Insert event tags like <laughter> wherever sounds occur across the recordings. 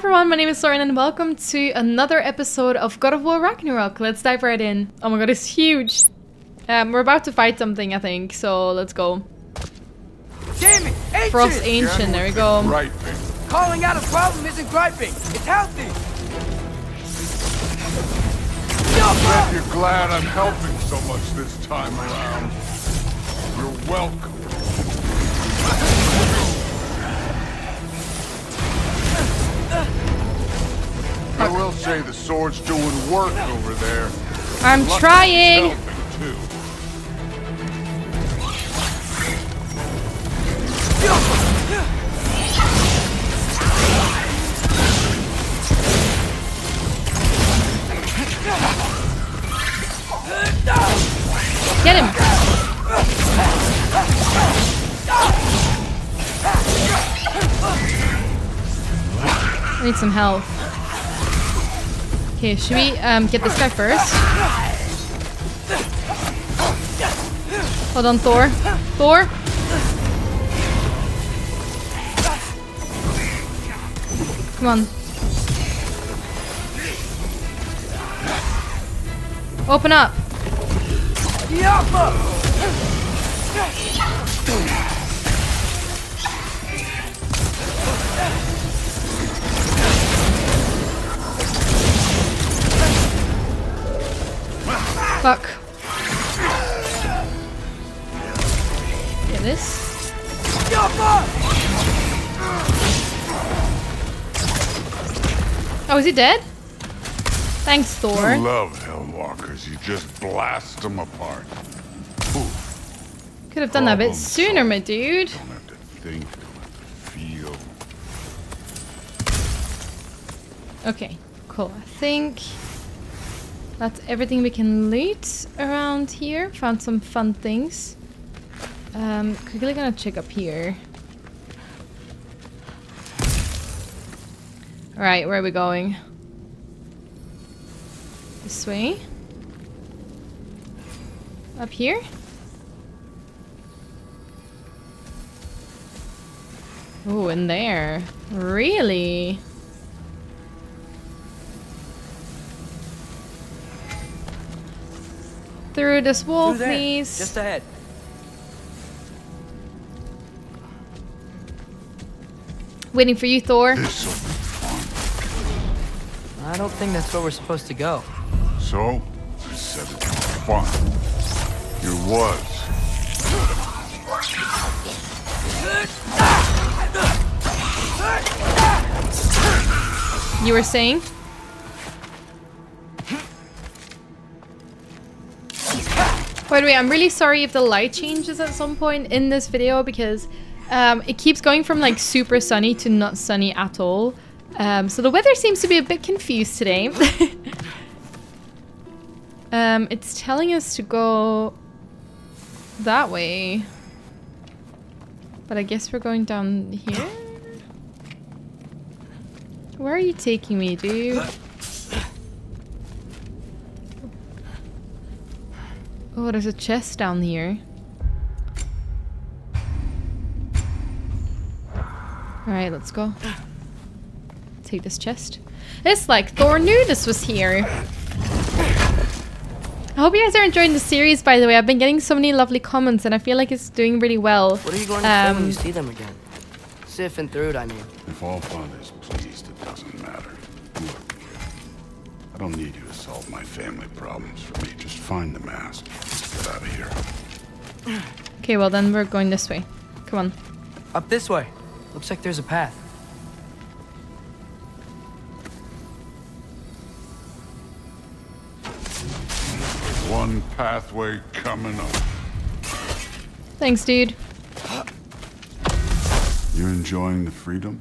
everyone, my name is Lauren and welcome to another episode of God of War Ragnarok. Let's dive right in. Oh my god, it's huge. Um, we're about to fight something, I think, so let's go. Damn it! Ancient! Frost Ancient, there we go. Right, Calling out a problem isn't griping. It's healthy. Bet you're glad I'm helping so much this time around. You're welcome. I will say the sword's doing work over there. I'm Lucky trying. it's helping, too. Get him. I need some health. Okay, should we um, get this guy first? Hold on, Thor. Thor? Come on. Open up. Fuck. Get this. Oh, is he dead? Thanks, Thor. I love Hellwalkers. You just blast them apart. Could have done that a bit sooner, my dude. don't have to think, don't have to feel. Okay, cool. I think that's everything we can loot around here. Found some fun things. Um, quickly gonna check up here. Alright, where are we going? This way? Up here? Oh, in there. Really? Through this wall, Through there, please. Just ahead. Waiting for you, Thor. This'll be fun. I don't think that's where we're supposed to go. So, I said it was fun. It was. You were saying? By the way, I'm really sorry if the light changes at some point in this video because um, it keeps going from like super sunny to not sunny at all. Um, so the weather seems to be a bit confused today. <laughs> um, it's telling us to go that way. But I guess we're going down here? Where are you taking me, dude? Oh, there's a chest down here. Alright, let's go. Take this chest. It's like Thor knew this was here. I hope you guys are enjoying the series, by the way. I've been getting so many lovely comments and I feel like it's doing really well. What are you going to say when Um, you see them again? Sif and Thrud, I mean. If all fun is pleased, it doesn't matter. Look, I don't need you to solve my family problems for me. Just find the mask. Let's get out of here. Okay, well then we're going this way. Come on. Up this way. Looks like there's a path. One pathway coming up. Thanks, dude. You're enjoying the freedom?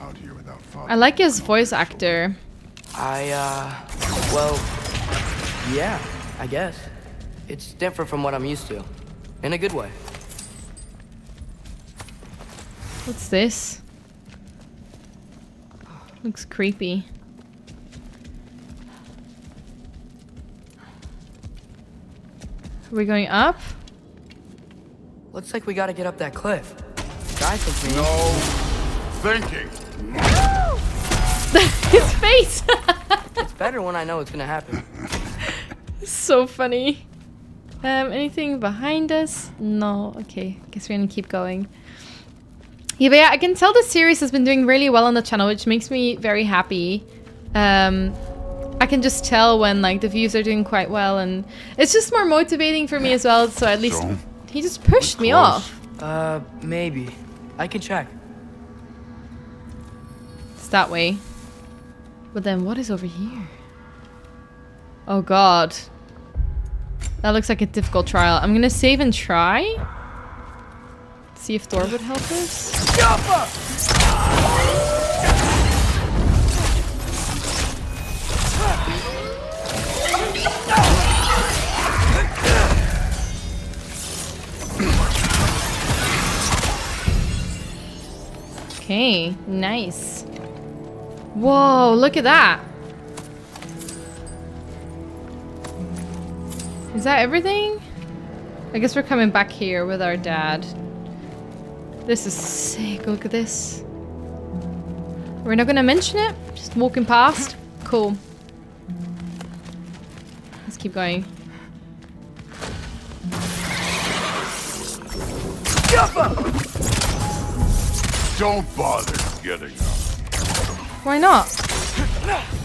Out here without father. I like his voice actor. I, uh. Well. Yeah, I guess. It's different from what I'm used to. In a good way. What's this? Looks creepy. Are we going up? Looks like we gotta get up that cliff. I think maybe. No thinking. <laughs> His face. <laughs> It's better when I know it's gonna happen. so funny. Um, anything behind us? No. Okay, guess we're gonna keep going. Yeah, but yeah, I can tell the series has been doing really well on the channel, which makes me very happy. Um, I can just tell when like the views are doing quite well, and it's just more motivating for me as well. So at least So? he just pushed me off. Uh, maybe. I can check. It's that way. But then what is over here? Oh god. That looks like a difficult trial. I'm gonna save and try. See if Thor would help us. Okay, nice. Whoa, look at that. Is that everything? I guess we're coming back here with our dad. This is sick. Look at this. We're not gonna mention it. Just walking past. Cool. Let's keep going. Don't bother getting up. Why not?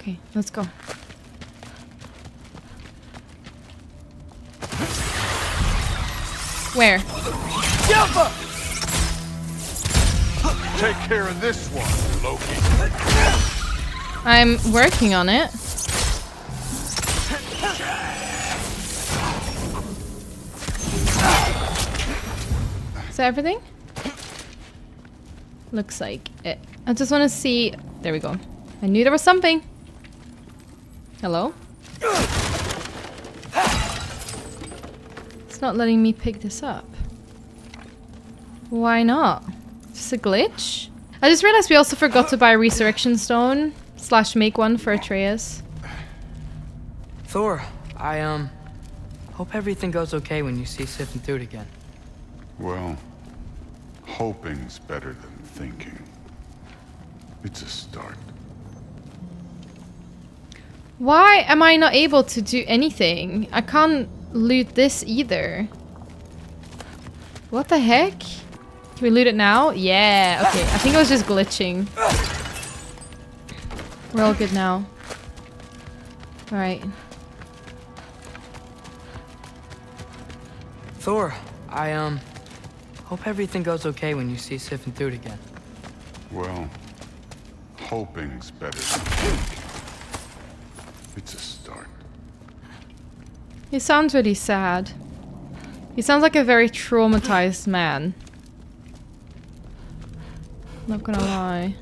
Okay, let's go. Where? Take care of this one, Loki. I'm working on it. Is that everything? Looks like it. I just want to see. There we go. I knew there was something. Hello? It's not letting me pick this up. Why not? Just a glitch? I just realized we also forgot to buy a resurrection stone slash make one for Atreus. Thor, I, um, hope everything goes okay when you see Sif and Thrud again. Well, hoping's better than thinking. It's a start. Why am I not able to do anything? I can't loot this either. What the heck? Can we loot it now? Yeah, okay. I think I was just glitching. We're all good now. Alright. Thor, I, um, hope everything goes okay when you see Sif and Thrud again. Well, hoping's better He sounds really sad. He sounds like a very traumatized man. Not gonna lie.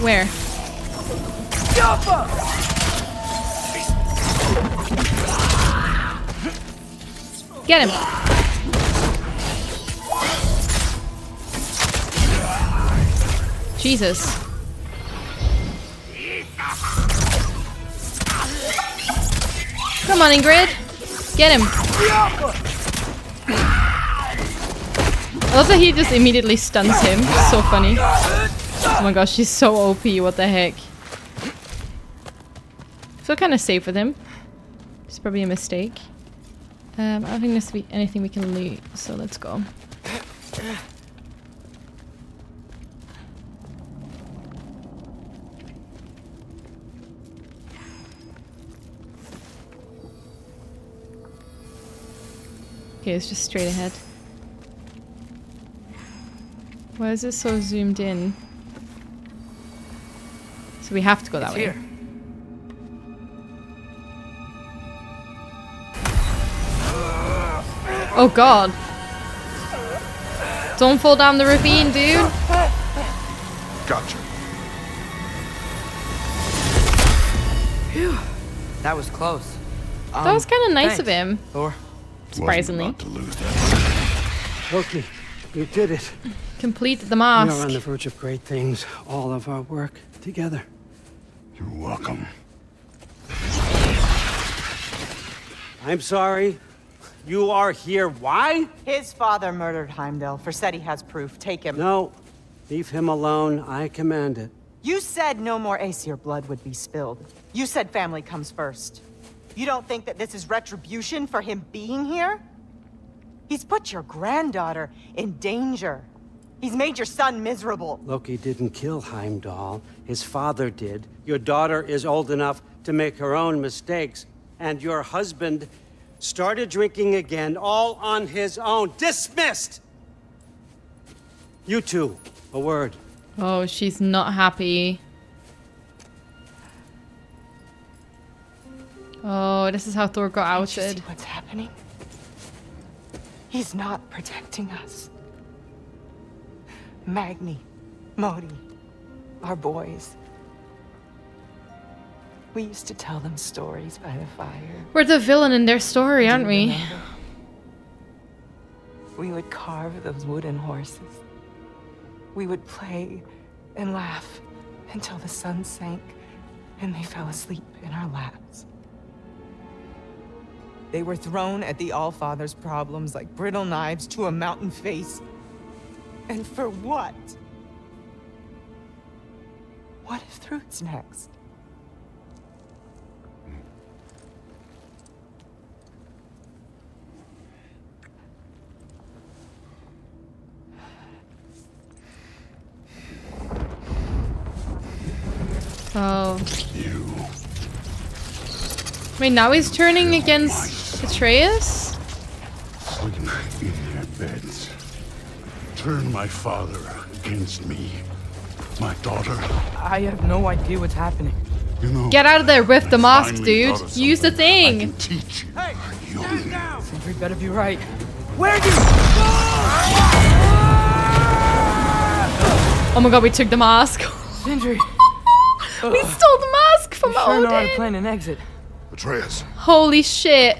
Where? Get him! Jesus. Come on, Ingrid. Get him. I love that he just immediately stuns him. So funny. Oh my gosh, she's so OP. What the heck? Feel kind of safe with him. It's probably a mistake. Um, I don't think there's anything we can loot, so let's go. Okay, it's just straight ahead. Why is this so zoomed in? So we have to go that It's way. here. Oh god. Don't fall down the ravine, dude. Gotcha. That was close. Um, That was kind of nice of him, Thor, surprisingly. To lose that. Loki, you did it. Complete the mask. We are on the verge of great things. All of our work together. You're welcome. I'm sorry. You are here. Why? His father murdered Heimdall. Forseti has proof. Take him. No. Leave him alone. I command it. You said no more Aesir blood would be spilled. You said family comes first. You don't think that this is retribution for him being here? He's put your granddaughter in danger. He's made your son miserable. Loki didn't kill Heimdall. His father did. Your daughter is old enough to make her own mistakes. And your husband started drinking again, all on his own. Dismissed! You two, a word. Oh, she's not happy. Oh, this is how Thor got Can't you see outed. what's happening? He's not protecting us. Magni, Modi, our boys. We used to tell them stories by the fire. We're the villain in their story, aren't we? remember? We would carve those wooden horses. We would play and laugh until the sun sank and they fell asleep in our laps. They were thrown at the Allfather's problems like brittle knives to a mountain face. And for what? What if Thrud's next? Oh. You. Wait, now he's turning against Atreus? Sleep in their beds. Turn my father against me. My daughter. I have no idea what's happening. You know. Get out of there with the I mask, dude. Use the something I thing. can teach you. Hey, young. Sindri better be right. Where'd you? Oh my god, we took the mask. Sindri, <laughs> we stole the mask from you sure know how to plan an exit. Atreus. Holy shit.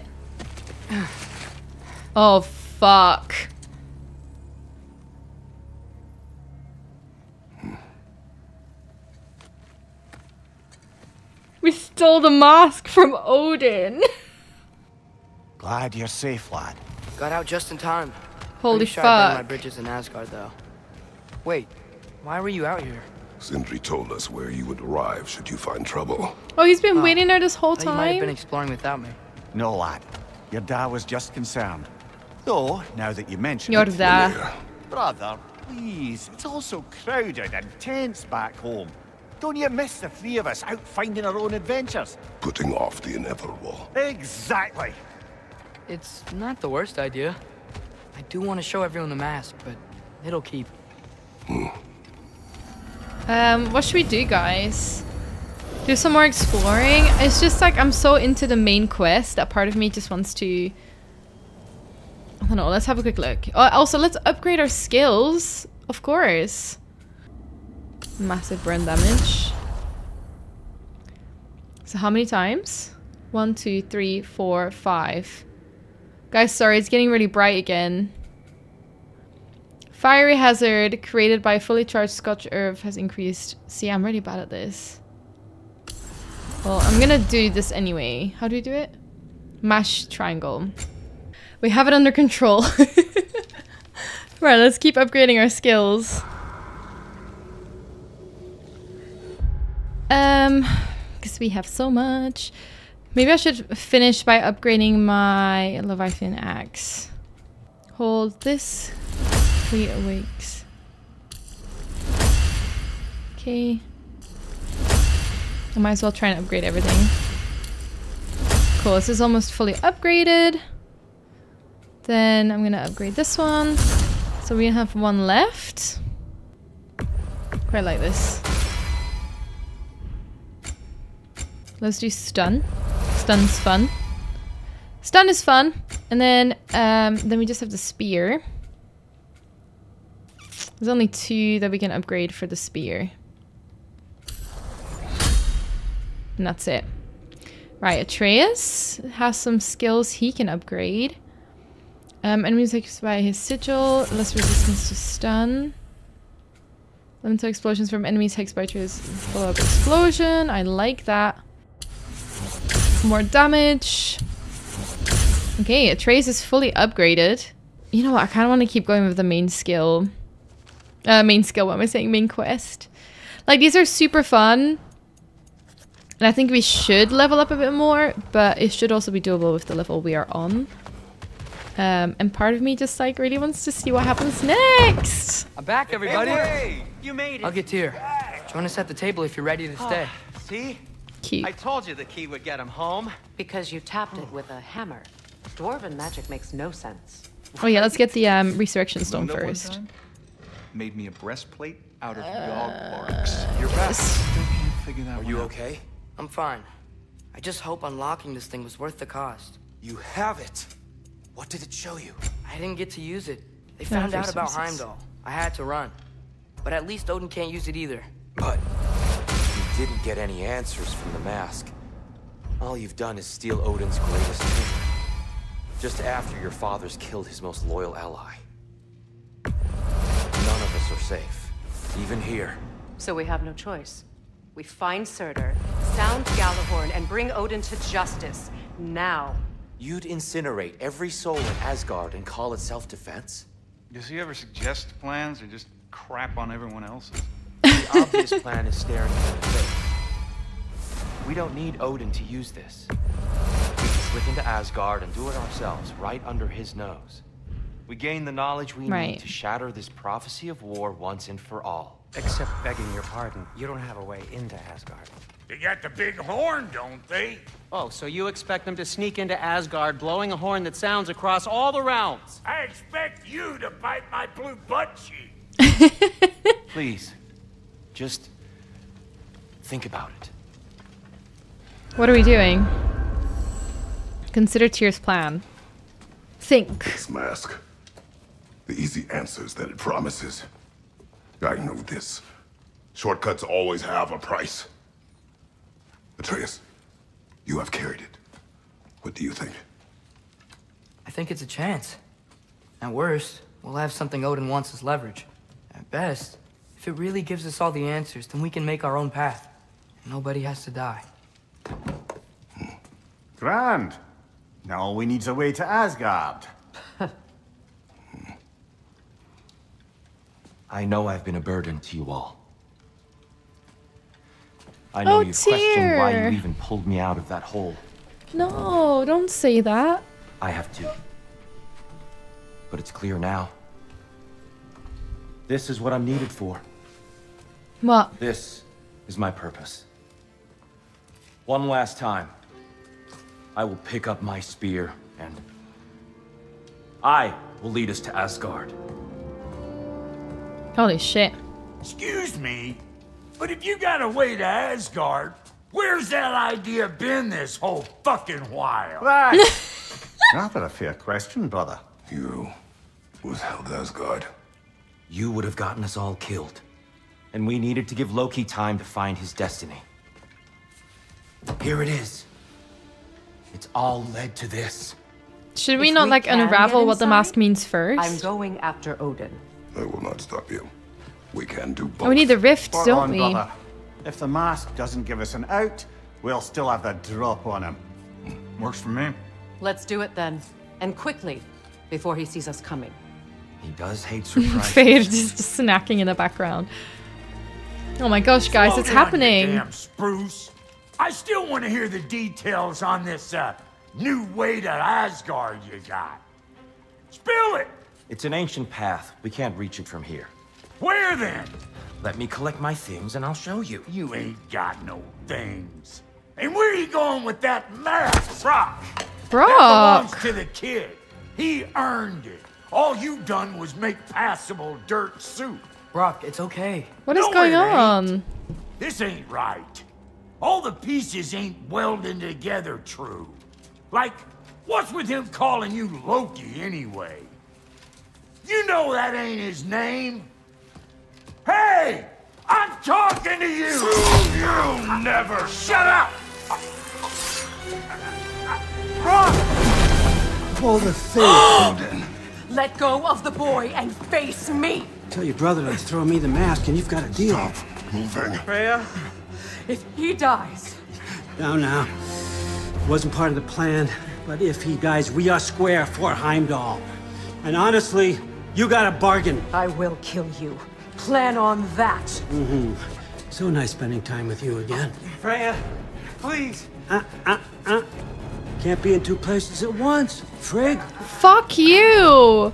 Oh fuck. We stole the mask from Odin. <laughs> Glad you're safe, lad. Got out just in time. Holy Pretty sure I burned my bridges in Asgard, though. Wait, why were you out here? Sindri told us where you would arrive should you find trouble. Oh, he's been waiting there this whole time? He might have been exploring without me. No, lad. Your dad was just concerned. Though, now that you mention Your it, dad. brother, please, it's all so crowded and tense back home. Don't you miss the three of us out finding our own adventures? Putting off the inevitable. Exactly. It's not the worst idea. I do want to show everyone the mask, but it'll keep. Hmm. Um, what should we do, guys? Do some more exploring? It's just like I'm so into the main quest that part of me just wants to. I don't know. Let's have a quick look. Oh, also, let's upgrade our skills. Of course. Massive burn damage. So how many times? One, two, three, four, five. Guys, sorry, it's getting really bright again. Fiery hazard created by fully charged Scotch Herb has increased. See, I'm really bad at this. Well, I'm gonna do this anyway. How do we do it? Mash triangle. We have it under control. <laughs> right, let's keep upgrading our skills. Um, because we have so much. Maybe I should finish by upgrading my Leviathan axe. Hold this. Fleet awakes. Okay. I might as well try and upgrade everything. Cool, this is almost fully upgraded. Then I'm gonna upgrade this one. So we have one left. Quite like this. Let's do stun. Stun's fun. Stun is fun. And then um, then we just have the spear. There's only two that we can upgrade for the spear. And that's it. Right, Atreus has some skills he can upgrade. Um, enemies takes by his sigil, less resistance to stun. Elemental explosions from enemies takes by Atreus follow up explosion. I like that. More damage. Okay, Atreus is fully upgraded. You know what? I kind of want to keep going with the main skill. Uh, main skill. What am I saying? Main quest. Like these are super fun, and I think we should level up a bit more. But it should also be doable with the level we are on. Um, and part of me just like really wants to see what happens next. I'm back, everybody. Hey, You made it. I'll get to here. Join us at the table if you're ready to stay. See? Cute. I told you the key would get him home. Because you tapped it with a hammer. Dwarven magic makes no sense. Oh yeah, let's get the um, resurrection stone Luna one first. Made me a breastplate out of dog barks. You're back. Still can't figure that Are you one out. okay? I'm fine. I just hope unlocking this thing was worth the cost. You have it. What did it show you? I didn't get to use it. They No, found out about sense. Heimdall. I had to run. But at least Odin can't use it either. But you didn't get any answers from the mask. All you've done is steal Odin's greatest treasure. Just after your father's killed his most loyal ally. None of us are safe. Even here. So we have no choice. We find Surtur, sound Gjallarhorn, and bring Odin to justice. Now. You'd incinerate every soul in Asgard and call it self-defense? Does he ever suggest plans or just crap on everyone else's? <laughs> The obvious plan is staring you in the face. We don't need Odin to use this. We can slip into Asgard and do it ourselves, right under his nose. We gain the knowledge we Right. need to shatter this prophecy of war once and for all. Except begging your pardon, you don't have a way into Asgard. They got the big horn, don't they? Oh, so you expect them to sneak into Asgard blowing a horn that sounds across all the realms? I expect you to bite my blue butt cheek. <laughs> Please, just think about it. What are we doing? Consider Tyr's plan. Think. This mask. The easy answers that it promises. I know this. Shortcuts always have a price. Atreus, you have carried it. What do you think? I think it's a chance. At worst, we'll have something Odin wants as leverage. At best, if it really gives us all the answers, then we can make our own path. Nobody has to die. Hmm. Grand. Now all we need is a way to Asgard. I know I've been a burden to you all. I know Oh, you've questioned why you even pulled me out of that hole. No, don't say that. I have to. But it's clear now. This is what I'm needed for. What? This is my purpose. One last time, I will pick up my spear and I will lead us to Asgard. Holy shit. Excuse me, but if you got a way to Asgard, where's that idea been this whole fucking while? Rather <laughs> a fair question, brother. You withheld Asgard. You would have gotten us all killed. And we needed to give Loki time to find his destiny. Here it is. It's all led to this. Should we If not we like unravel what the mask means 1st I'm going after Odin. I will not stop you. We can do both. Oh, we need the rift, Spot don't on, we? brother. If the mask doesn't give us an out, we'll still have the drop on him. Works for me. Let's do it then. And quickly, before he sees us coming. He does hate <laughs> surprises. Fade just, just snacking in the background. Oh my gosh, guys, Slow it's down, you happening. Damn spruce. I still want to hear the details on this uh, new way to Asgard you got. Spill it. It's an ancient path. We can't reach it from here. Where then? Let me collect my things and I'll show you. You ain't got no things. And where are you going with that mask, Brok? That Brok. belongs to the kid. He earned it. All you done was make passable dirt soup. Brok, it's okay. What is No, going it ain't. on? This ain't right. All the pieces ain't welding together true. Like, what's with him calling you Loki anyway? You know that ain't his name. Hey! I'm talking to you! You never shut up! Run! Pull the thing, Odin. <gasps> Let go of the boy and face me! Tell your brother to throw me the mask and you've got a deal. Stop moving. Freya? If he dies, No, no. Wasn't part of the plan. But if he dies, we are square for Heimdall. And honestly, you got a bargain. I will kill you. Plan on that. Mm-hmm. So nice spending time with you again. Freya, please. Uh, uh, uh. Can't be in two places at once, Frigg. Fuck you! Oh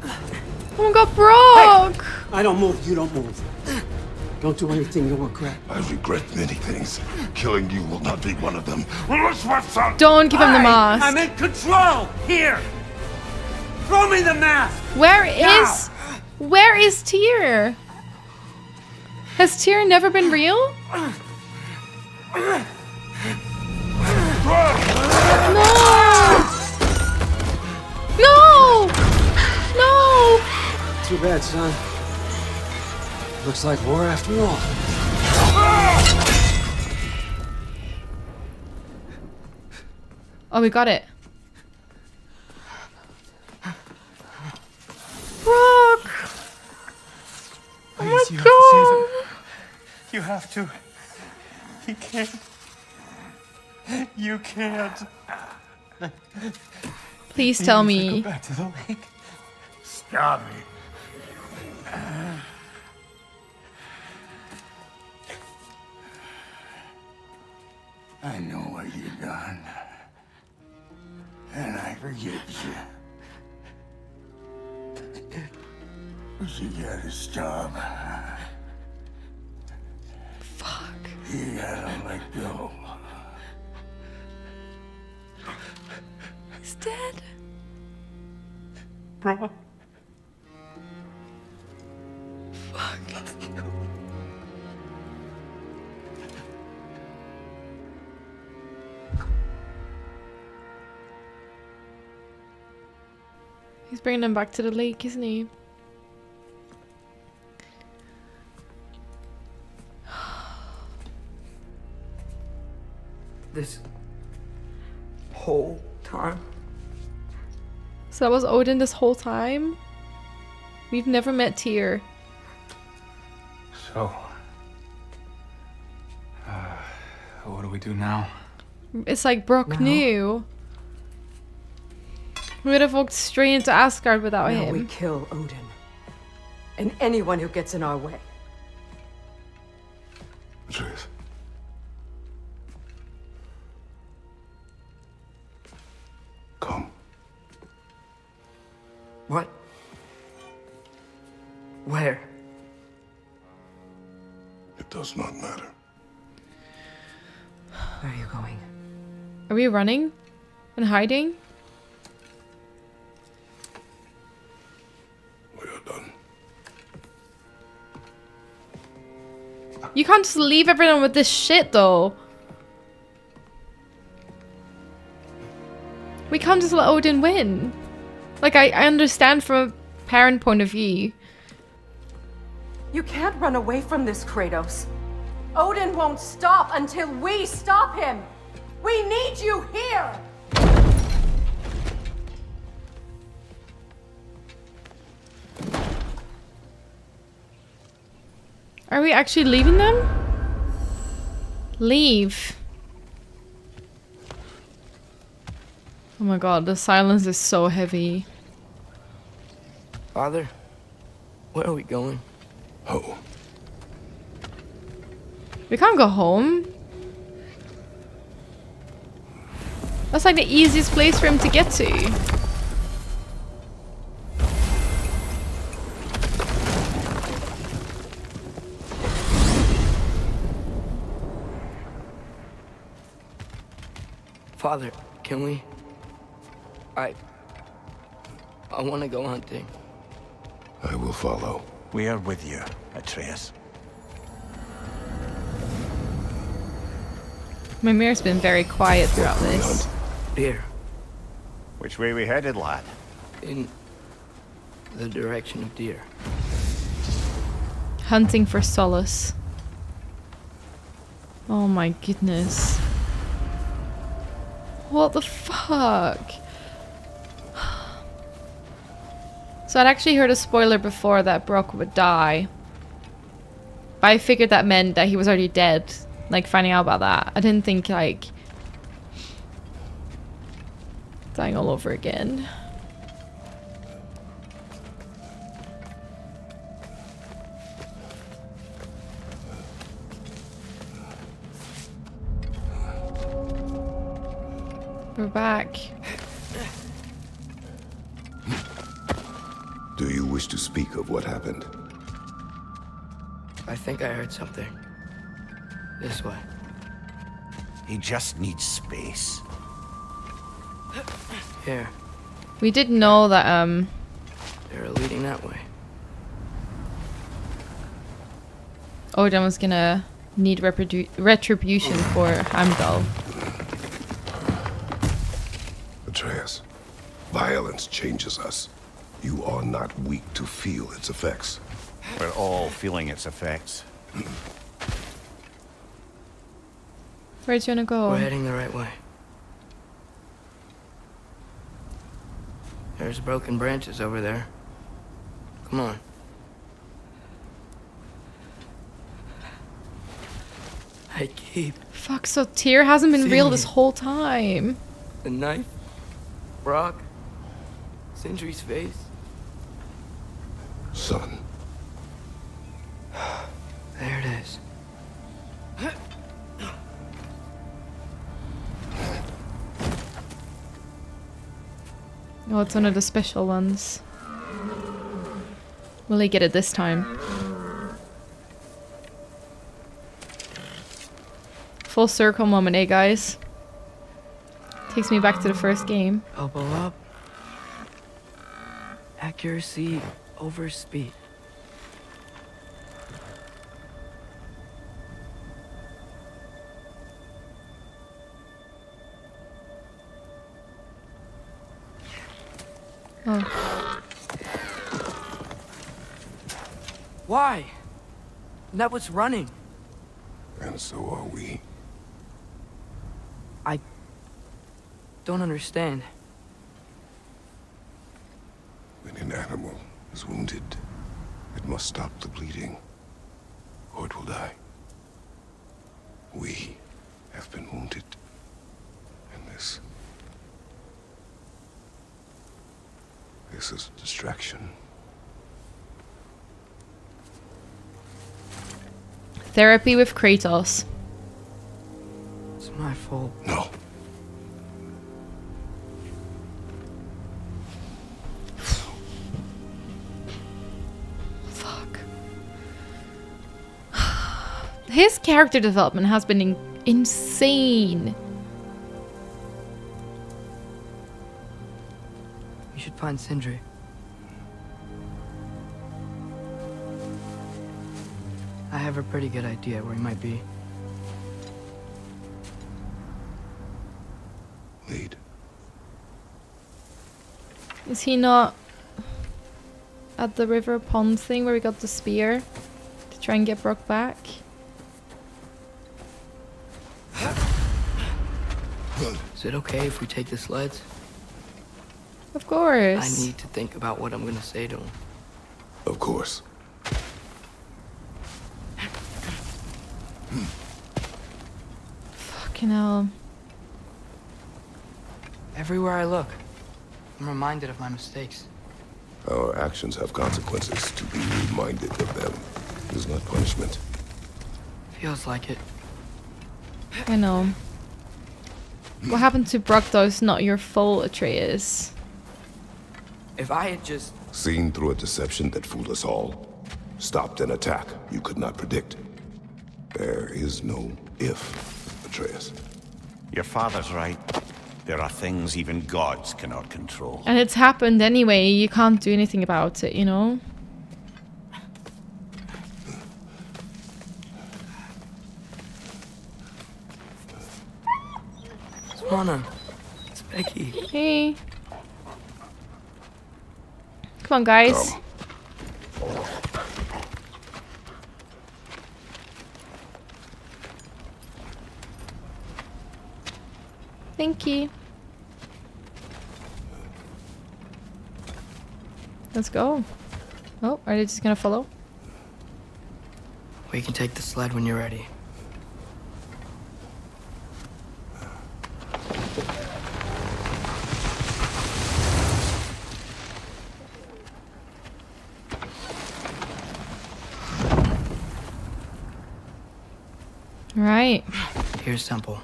my god, Brok! I don't move, you don't move. Don't do anything you'll regret. I regret many things. Killing you will not be one of them. Don't give him the mask. I'm in control! Here! Throw me the mask! Where Now! is... Where is Tyr? Has Tyr never been real? No! No! No! Too bad, son. Looks like war after all. Oh, we got it. Brok! Oh my you have to god! him. You have to. He can't. You can't. Please tell Even if I me. Go back to the lake. Stop it. I know what you've done. And I forgive you. But you got his stop. Fuck. You gotta let go. He's dead. Bro. <laughs> He's bringing them back to the lake, isn't he? <sighs> This whole time? So that was Odin this whole time? We've never met Tyr. So. Uh, what do we do now? It's like Brok knew. We would have walked straight into Asgard without now him. we kill Odin. And anyone who gets in our way. Atreus. Come. What? Where? It does not matter. Where are you going? Are we running? And hiding? You can't just leave everyone with this shit though. We can't just let Odin win. Like I, I understand from a parent point of view. You can't run away from this, Kratos. Odin won't stop until we stop him. We need you here. Are we actually leaving them? Leave. Oh my god, the silence is so heavy. Father, where are we going? Oh. We can't go home. That's like the easiest place for him to get to. Father, can we? I. I want to go hunting. I will follow. We are with you, Atreus. Mimir's been very quiet throughout this. Deer. Which way we headed, lad? In the direction of deer. Hunting for solace. Oh my goodness. What the fuck? So I'd actually heard a spoiler before that Brok would die. But I figured that meant that he was already dead. Like finding out about that. I didn't think like Dying all over again. We're back. Do you wish to speak of what happened? I think I heard something. This way. He just needs space. Here. We did know that um They're leading that way. Odin was gonna need retribution for Heimdall. Violence changes us. You are not weak to feel its effects. We're all feeling its effects. Where do you wanna go? We're heading the right way. There's broken branches over there. Come on. I keep Fuck, so Tyr hasn't been real this whole time. the knife, Brok, Sindri's face. Son, There it is. Oh, it's one of the special ones. Will he get it this time? Full circle moment, eh, guys? Takes me back to the first game. Elbow up. Accuracy over speed. Oh. Why? That was running. and so are we. I don't understand. When an animal is wounded, it must stop the bleeding, or it will die. We have been wounded, and this. This is a distraction. Therapy with Kratos. It's my fault. No. His character development has been in- insane. We should find Sindri. I have a pretty good idea where he might be. Lead. Is he not at the river pond thing where we got the spear to try and get Brok back? Is it okay if we take the sleds? Of course. I need to think about what I'm gonna say to him. Of course. Fucking hell. Everywhere I look, I'm reminded of my mistakes. Our actions have consequences. To be reminded of them is not punishment. Feels like it. I know. What happened to Brok though is not your fault, Atreus. If I had just Seen through a deception that fooled us all. Stopped an attack you could not predict. There is no if, Atreus. Your father's right. There are things even gods cannot control. And it's happened anyway, you can't do anything about it, you know? Swana, it's Becky. Hey. Come on, guys. Thank you. Let's go. Oh, are they just gonna follow? We can take the sled when you're ready. Right. Here's Temple.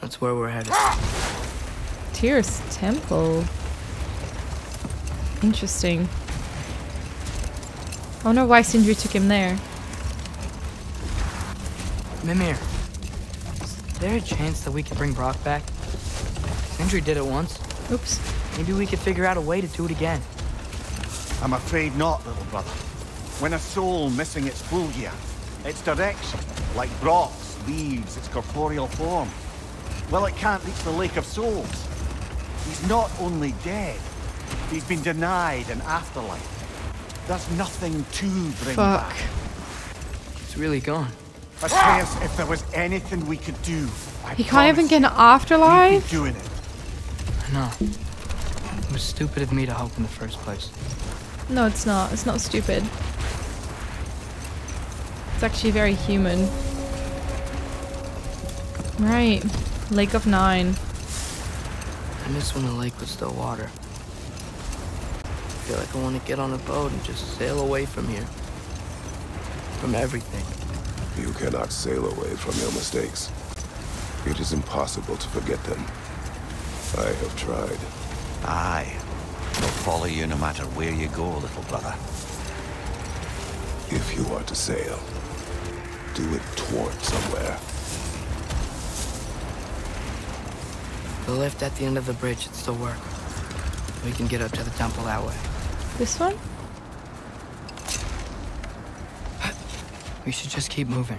That's where we're headed. Tyr's Temple. Interesting. I wonder why Sindri took him there. Mimir, is there a chance that we could bring Brok back? Sindri did it once. Oops. Maybe we could figure out a way to do it again. I'm afraid not, little brother. When a soul missing its fylgja, its direction, like Brok's, leaves its corporeal form, well, it can't reach the Lake of Souls. He's not only dead, he's been denied an afterlife. There's nothing to bring Fuck. back. It's really gone. Atreus, if there was anything we could do, I He can't even get an we'd be afterlife? doing it. I know. It was stupid of me to hope in the first place. No, it's not. It's not stupid. It's actually very human. Right. Lake of Nine. I miss when the lake was still water. I feel like I want to get on a boat and just sail away from here. From everything. You cannot sail away from your mistakes. It is impossible to forget them. I have tried. Aye. They'll follow you no matter where you go, little brother. If you are to sail, do it toward somewhere. The lift at the end of the bridge should still work. We can get up to the temple that way. This one? We should just keep moving.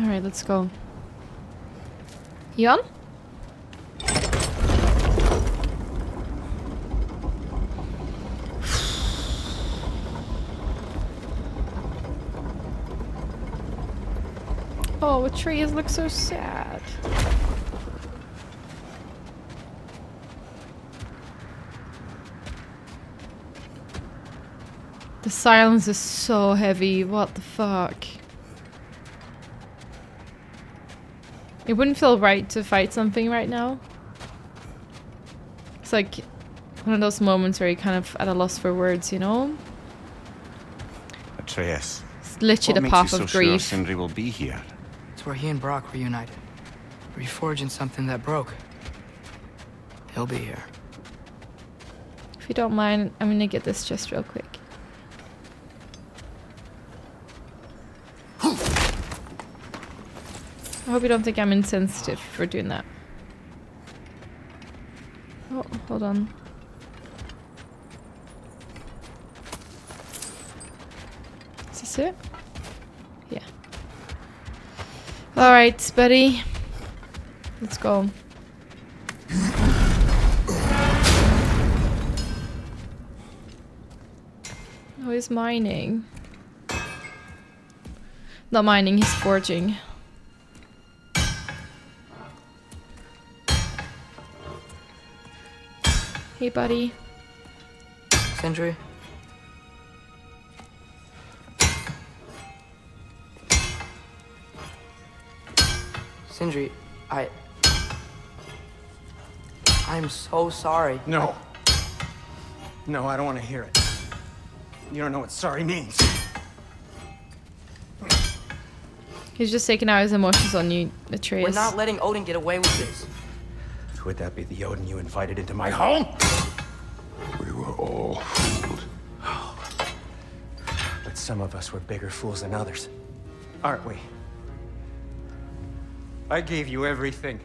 Alright, let's go. You on? <sighs> Oh, the trees look so sad. Silence is so heavy. What the fuck? It wouldn't feel right to fight something right now. It's like one of those moments where you're kind of at a loss for words, you know? Atreus. It's literally what the makes path you of so grief. Sure Sindri will be here. It's where he and Brok reunited. Reforging something that broke. He'll be here. If you don't mind, I'm gonna get this just real quick. Hope you don't think I'm insensitive for doing that. Oh, hold on. Is this it? Yeah. Alright, buddy. Let's go. Oh, he's mining. Not mining, he's forging. Hey, buddy. Sindri? Sindri, I... I'm so sorry. No. No, I don't want to hear it. You don't know what sorry means. He's just taking out his emotions on you, Atreus. We're not letting Odin get away with this. Would that be the Odin you invited into my home? Some of us were bigger fools than others. Aren't we? I gave you everything.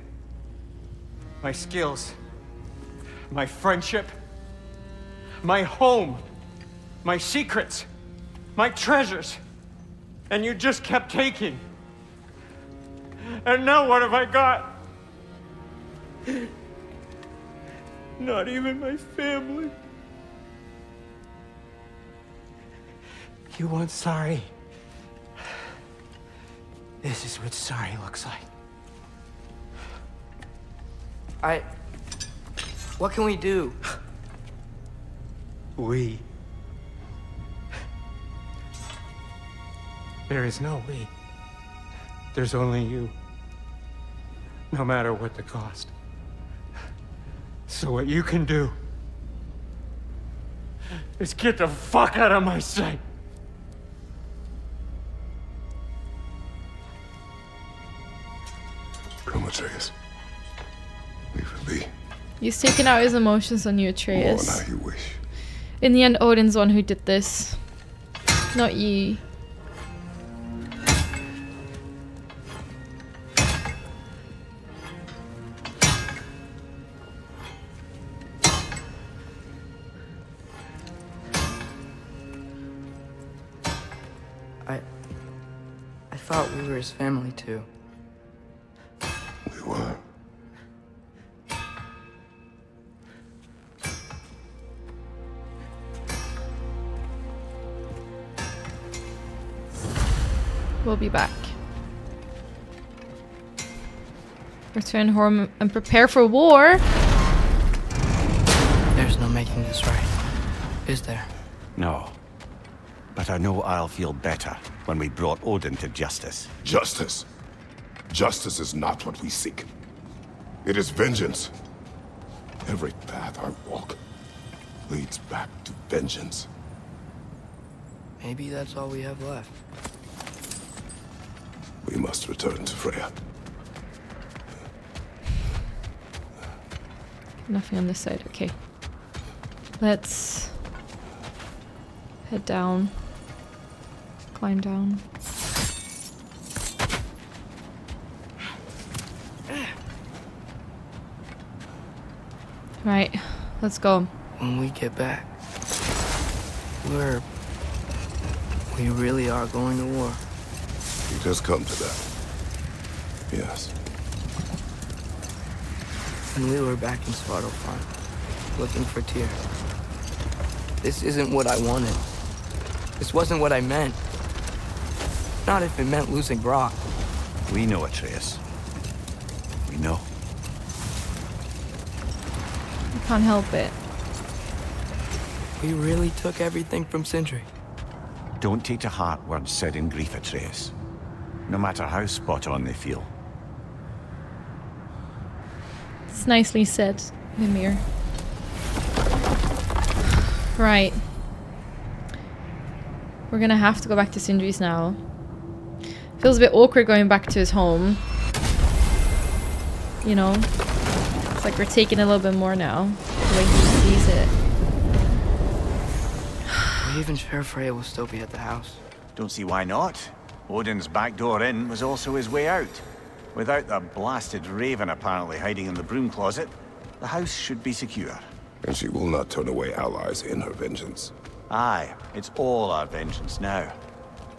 My skills. My friendship. My home. My secrets. My treasures. And you just kept taking. And now what have I got? Not even my family. You want sorry? This is what sorry looks like. I... What can we do? We. There is no we. There's only you. No matter what the cost. So what you can do is get the fuck out of my sight. Atreus. Leave it be. He's taking out his emotions on you, Atreus. More now you wish. In the end, Odin's one who did this. Not you. I... I thought we were his family too. We'll be back. Return home and prepare for war. There's no making this right. Is there? No. But I know I'll feel better when we brought Odin to justice. Justice. Justice is not what we seek. It is vengeance. Every path I walk leads back to vengeance. Maybe that's all we have left. We must return to Freya. Nothing on this side. Okay. Let's head down. Climb down. Right, let's go. When we get back, we're... We really are going to war. It has come to that. Yes. And we were back in Svartalfheim, looking for Tyr. This isn't what I wanted. This wasn't what I meant. Not if it meant losing Brok. We know Atreus. We know. I can't help it. We really took everything from Sindri. Don't take to heart words said in grief, Atreus. No matter how spot on they feel. It's nicely said, Mimir. Right. We're gonna have to go back to Sindri's now. Feels a bit awkward going back to his home. You know? It's like we're taking a little bit more now. The way he sees it. Are you even sure Freya will still be at the house? Don't see why not. Odin's back door in was also his way out. Without the blasted raven apparently hiding in the broom closet, the house should be secure. And she will not turn away allies in her vengeance. Aye, it's all our vengeance now.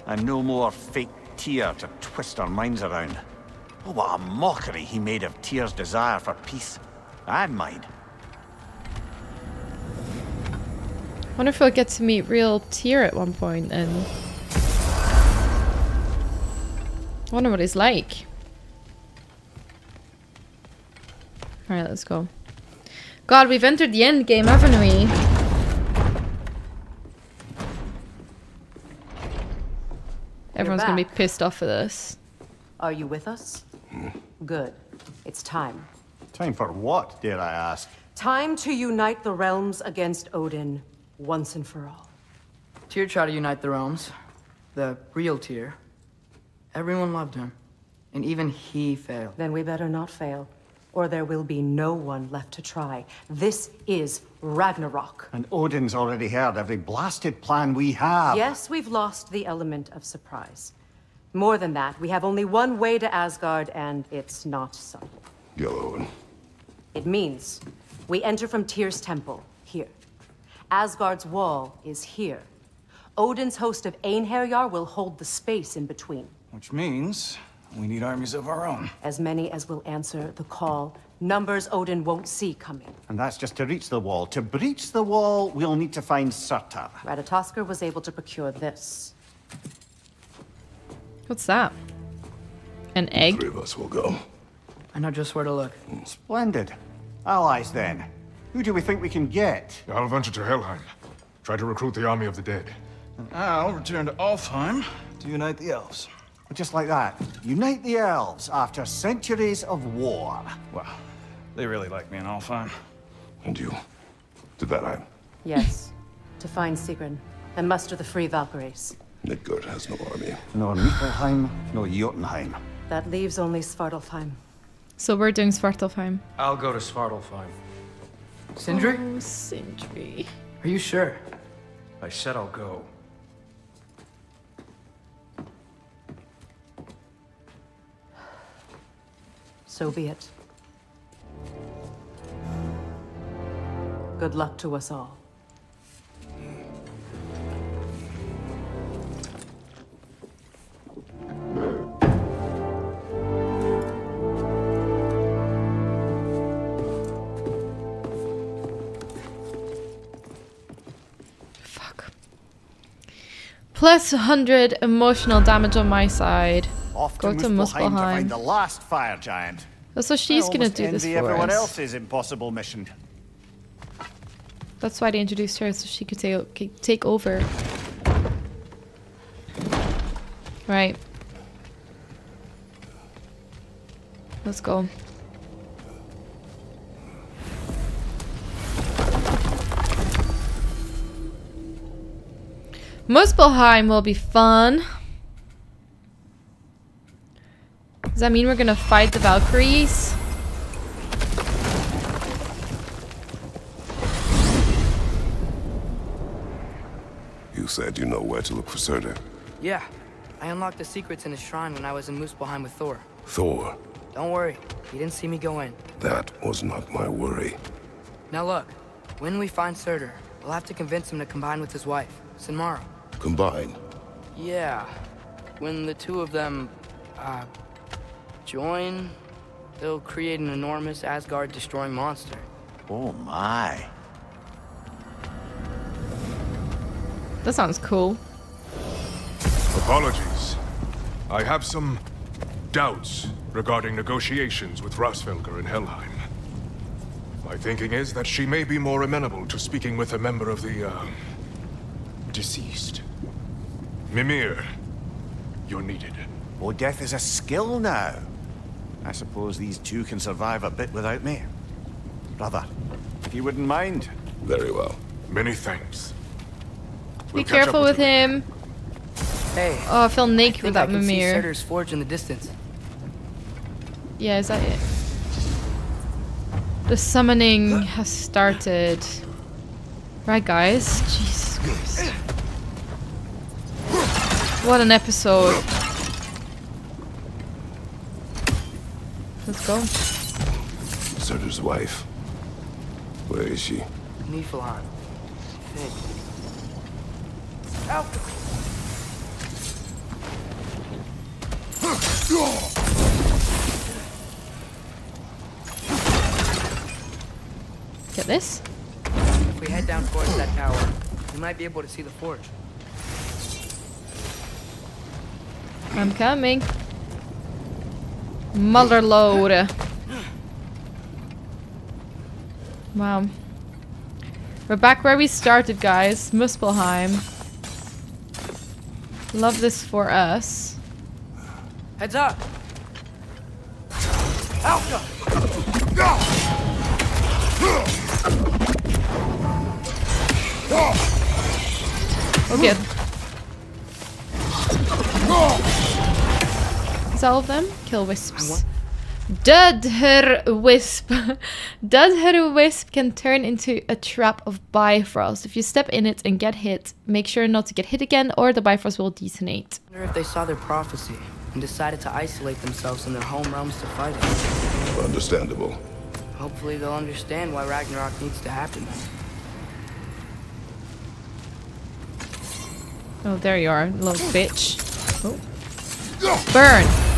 And no more fake Tyr to twist our minds around. Oh, what a mockery he made of Tyr's desire for peace. And mine. wonder if we'll get to meet real Tyr at one point and wonder what it's like. Alright, let's go. God, we've entered the end game, haven't we? Everyone's gonna be pissed off for this. Are you with us? Hmm. Good. It's time. Time for what, dare I ask? Time to unite the realms against Odin once and for all. Tyr tried to unite the realms. The real Tyr. Everyone loved him. And even he failed. Then we better not fail, or there will be no one left to try. This is Ragnarok. And Odin's already heard every blasted plan we have. Yes, we've lost the element of surprise. More than that, we have only one way to Asgard, and it's not subtle. Yellow It means we enter from Tyr's temple, here. Asgard's wall is here. Odin's host of Einherjar will hold the space in between. Which means we need armies of our own. As many as will answer the call. Numbers Odin won't see coming. And that's just to reach the wall. To breach the wall, we'll need to find Surtur. Ratatoskr was able to procure this. What's that? An egg? Three of us will go. I know just where to look. Hmm. Splendid. Allies, then. Who do we think we can get? I'll venture to Helheim. Try to recruit the army of the dead. And I'll return to Alfheim to unite the elves. Just like that. Unite the elves after centuries of war. Well, they really like me in Alfheim. And you? To that I... Yes, to find Sigrun and muster the free Valkyries. Midgard has no army. Nor Niflheim, nor Jotunheim. That leaves only Svartalfheim. So we're doing Svartalfheim. I'll go to Svartalfheim. Sindri? Oh, Sindri. Are you sure? I said I'll go. So be it. Good luck to us all. Fuck. Plus 100 emotional damage on my side. Off Go to to Muspelheim to find the last fire giant. So she's gonna do this for everyone us. else's impossible mission. That's why they introduced her so she could take take over. Right. Let's go. Muspelheim will be fun. Does that mean we're gonna fight the Valkyries? You said you know where to look for Surtur. Yeah. I unlocked the secrets in the shrine when I was in Muspelheim with Thor. Thor, Don't worry. He didn't see me go in. that was not my worry. Now look. When we find Surtur, we'll have to convince him to combine with his wife, Sinmara. Combine. Yeah. When the two of them, uh, join, they'll create an enormous Asgard-destroying monster. Oh my. That sounds cool. Apologies. I have some doubts regarding negotiations with Hræsvelgr in Helheim. My thinking is that she may be more amenable to speaking with a member of the, uh, deceased. Mimir, you're needed. Oh, death is a skill now. I suppose these two can survive a bit without me. Brother, if you wouldn't mind. Very well. Many thanks. Be careful with him. Hey. Oh, I feel naked I with think I that can see Mimir. Forge in the distance. Yeah, is that it? The summoning has started. Right, guys? Jesus Christ. What an episode. Go. Surtur's wife. Where is she? Niflheim. Think. Get this? If we head down towards that tower, we might be able to see the forge. I'm coming. Mother load. Wow. We're back where we started, guys. Muspelheim. Love this for us. Heads up! Okay. Is that all of them? Kill wisps. Dudher Wisp. <laughs> Dudher Wisp can turn into a trap of Bifrost. If you step in it and get hit, make sure not to get hit again or the Bifrost will detonate. I wonder if they saw their prophecy and decided to isolate themselves in their home realms to fight it. Understandable. Hopefully they'll understand why Ragnarok needs to happen. Oh, there you are, little bitch. Oh. Burn!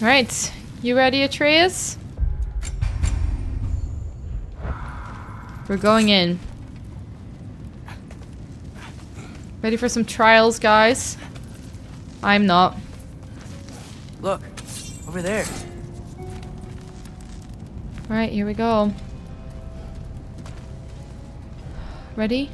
Right, you ready, Atreus? We're going in. Ready for some trials, guys? I'm not. Look, over there. Alright, here we go. Ready?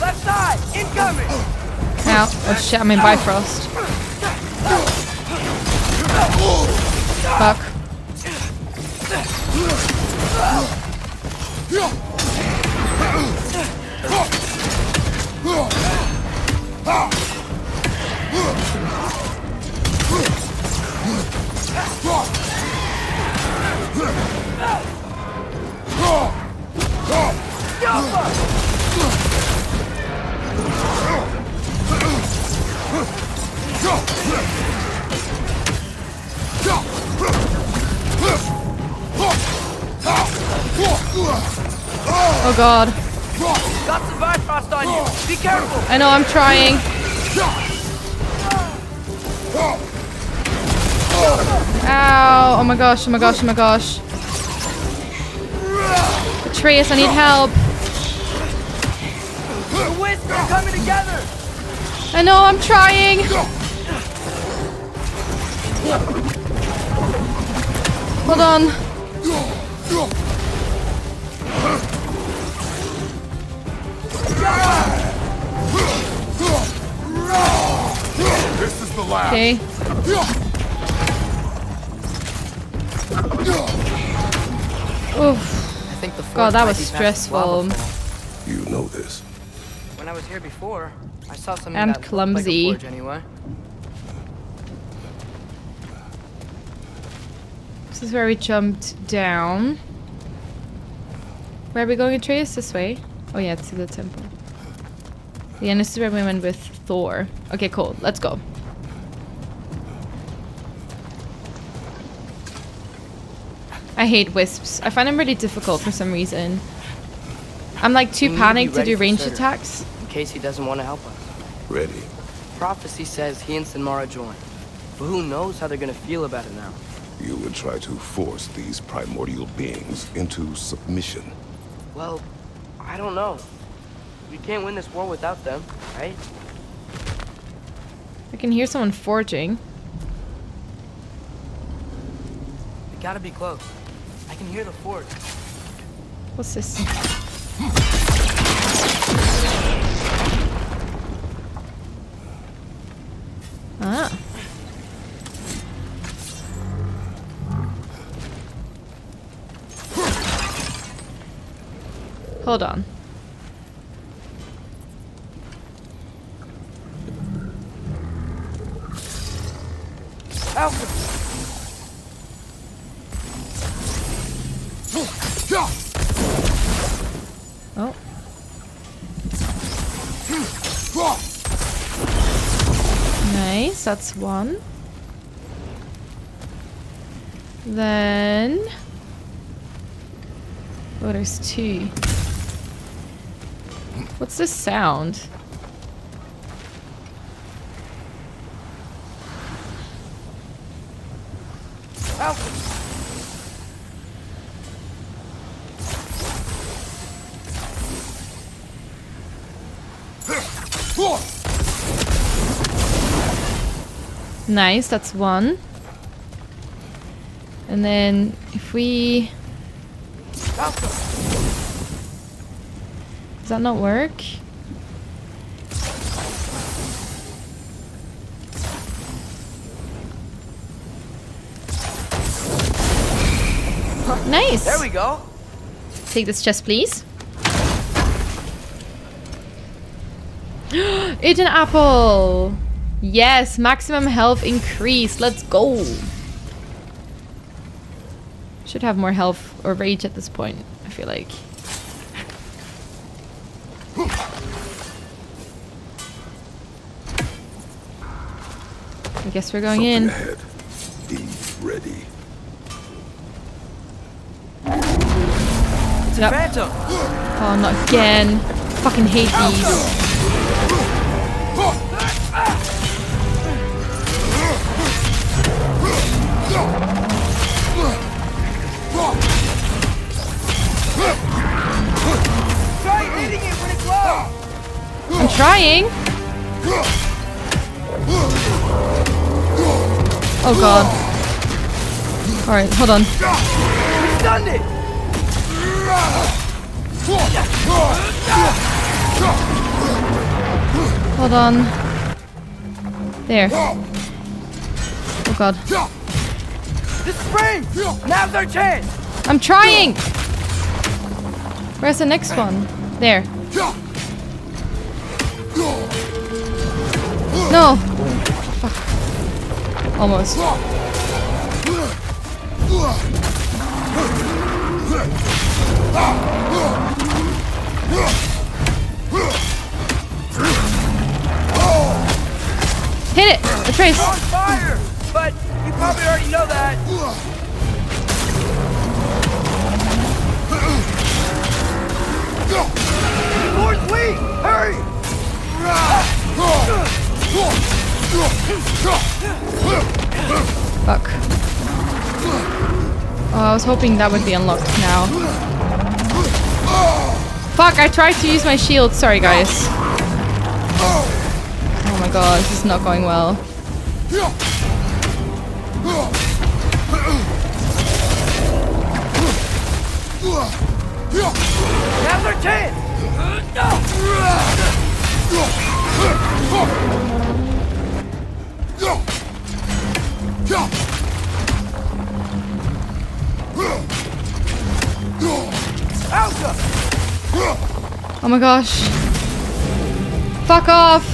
Left side, incoming! Ow. Oh shit, I'm in Bifrost. Fuck. Oh god. Got some Bifrost on you. Be careful. I know, I'm trying. Ow. Oh my gosh, oh my gosh, oh my gosh. Atreus, I need help. The Wisps are coming together. I know, I'm trying. Hold on. Is the last. Okay. Oof. I think the God, that was be past the stressful. You know this. When I was here before, I saw something And that clumsy. Like a forge anyway. This is where we jumped down. Where are we going, Atreus? This way? Oh yeah, to the temple. Yeah, and this is where we went with Thor. Okay, cool. Let's go. I hate wisps. I find them really difficult for some reason. I'm like too We need to be panicked to do for ranged attacks. In case he doesn't want to help us. Ready. Prophecy says he and Sinmara join. But who knows how they're gonna feel about it now. You would try to force these primordial beings into submission. Well, I don't know. We can't win this war without them, right? I can hear someone forging. We gotta be close. I can hear the forge. What's this? Ah. Hold on. That's one. Then... Oh, there's two. What's this sound? Nice, that's one. And then if we... Does that not work? Nice! There we go! Take this chest, please. <gasps> Eat an apple! Yes, maximum health increase. Let's go. Should have more health or rage at this point, I feel like. I guess we're going Something in. ahead. Be ready. It's a Yep. phantom! Oh, not again. Fucking hate these. Low! Oh god. Alright, hold on. Stunned it! Hold on. There. Oh god. This spring! Now's our chance! I'm trying! Where's the next one? There. No! Fuck. Almost. Hit it! Atreus! On fire! But you probably already know that. Hurry! Fuck. Oh, I was hoping that would be unlocked now. Fuck, I tried to use my shield. Sorry, guys. Oh my god, this is not going well. Chance! Alka! Oh my gosh. Fuck off!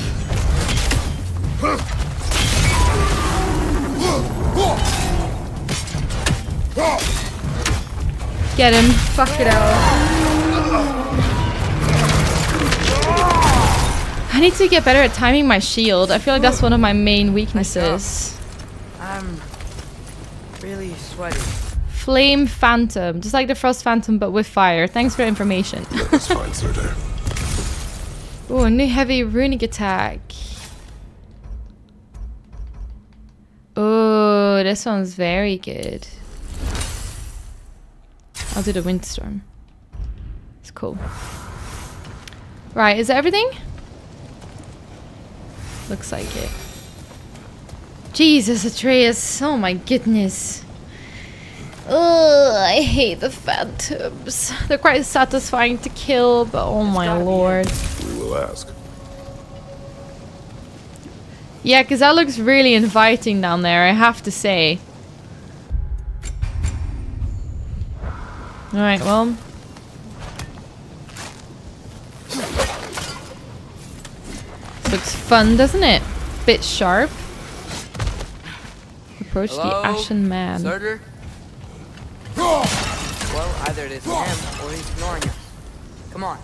Get him. Fuck it out. I need to get better at timing my shield. I feel like that's one of my main weaknesses. I'm really sweaty. Flame Phantom. Just like the Frost Phantom, but with fire. Thanks for the information. <laughs> That's fine, sir. Oh, a new heavy runic attack. Oh, this one's very good. I'll do the windstorm. It's cool. Right, is that everything? Looks like it. Jesus, Atreus. Oh my goodness. Ugh, I hate the phantoms. They're quite satisfying to kill, but oh my lord. We will ask. Yeah, because that looks really inviting down there, I have to say. Alright, well. Looks fun, doesn't it? Bit sharp. Approach Hello? the Ashen Man. Surtur? Well, either it is him or he's ignoring us. Come on.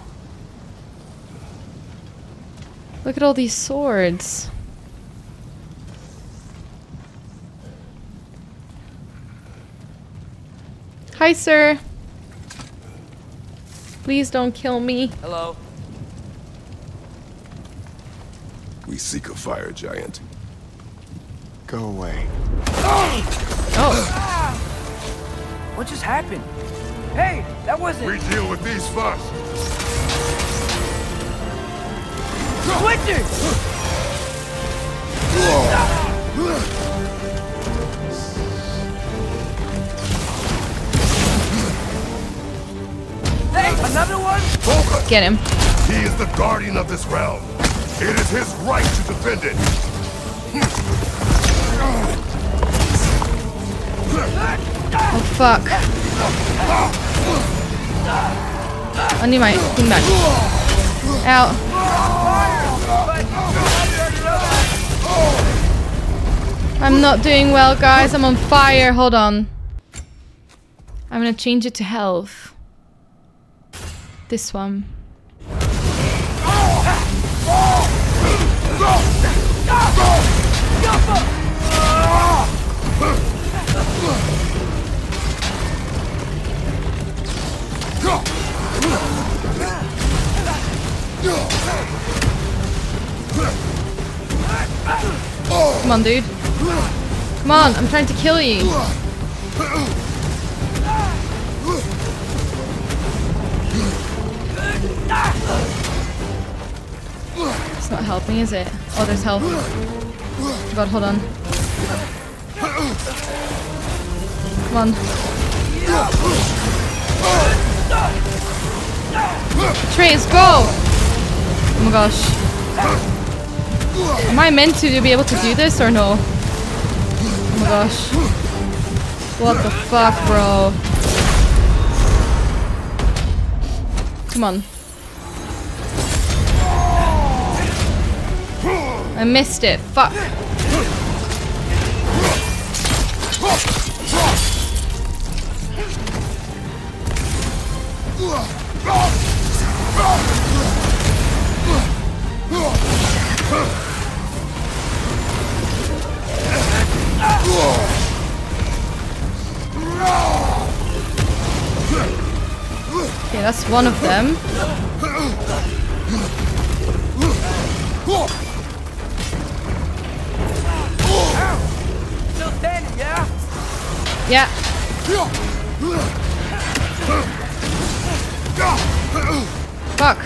Look at all these swords. Hi, sir. Please don't kill me. Hello. We seek a fire giant. Go away. Oh. <gasps> What just happened? Hey, that wasn't. We deal with these first. Switcher! Hey, another one? Focus! Get him. He is the guardian of this realm. It is his right to defend it. Oh, fuck. I need my thing back. Out. I'm not doing well, guys. I'm on fire. Hold on. I'm gonna change it to health. This one. Come on, dude. Come on, I'm trying to kill you. It's not helping, is it? Oh, there's health. God, hold on. Come on. Atreus, go! Oh my gosh. Am I meant to be able to do this or no? Oh my gosh. What the fuck, bro? Come on. I missed it. Fuck. Okay, that's one of them. Yeah. Fuck.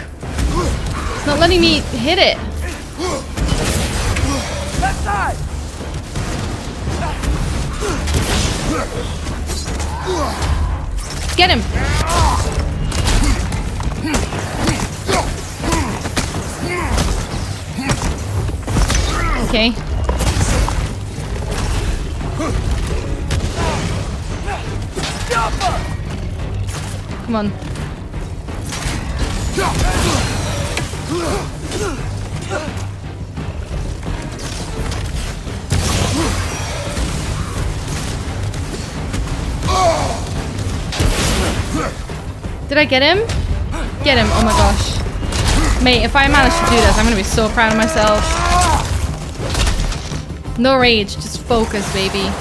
It's not letting me hit it. Left side! Get him. Okay. Come on. Did I get him? Get him. Oh my gosh. Mate, if I manage to do this, I'm gonna be so proud of myself. No rage, just focus, baby.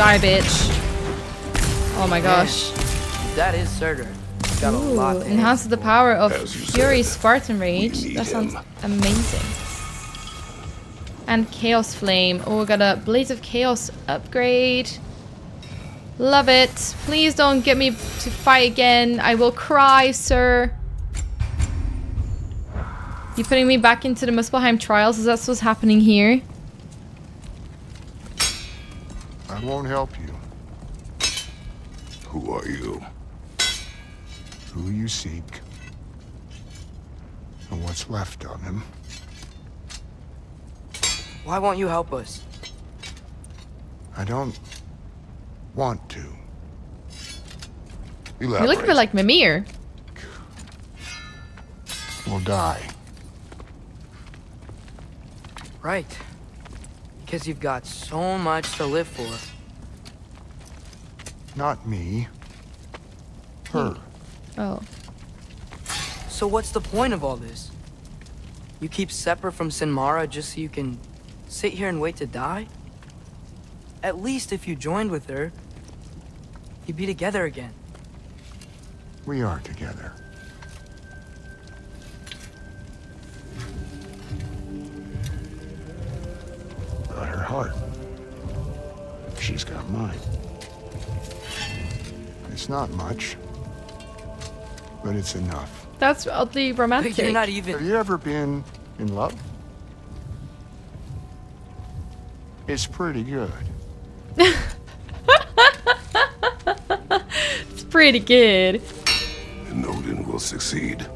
Die, bitch. Oh my gosh. That is Surtur. Got a lot Ooh, to enhances the power of Fury said, Spartan Rage. That sounds him. amazing. And Chaos Flame. Oh, we got a Blaze of Chaos upgrade. Love it. Please don't get me to fight again. I will cry, sir. You're putting me back into the Muspelheim trials? Is that what's happening here? I won't help you. Who are you? Who you seek. And what's left of him. Why won't you help us? I don't want to. You look a bit like Mimir. We'll die. Right. Because you've got so much to live for. Not me. Her. Hmm. Oh. So what's the point of all this? You keep separate from Sinmara just so you can sit here and wait to die? At least if you joined with her, you'd be together again. We are together. Got her heart. She's got mine. It's not much, but it's enough. That's oddly romantic. You're Not even. Have you ever been in love? It's pretty good. <laughs> It's pretty good. And Odin will succeed.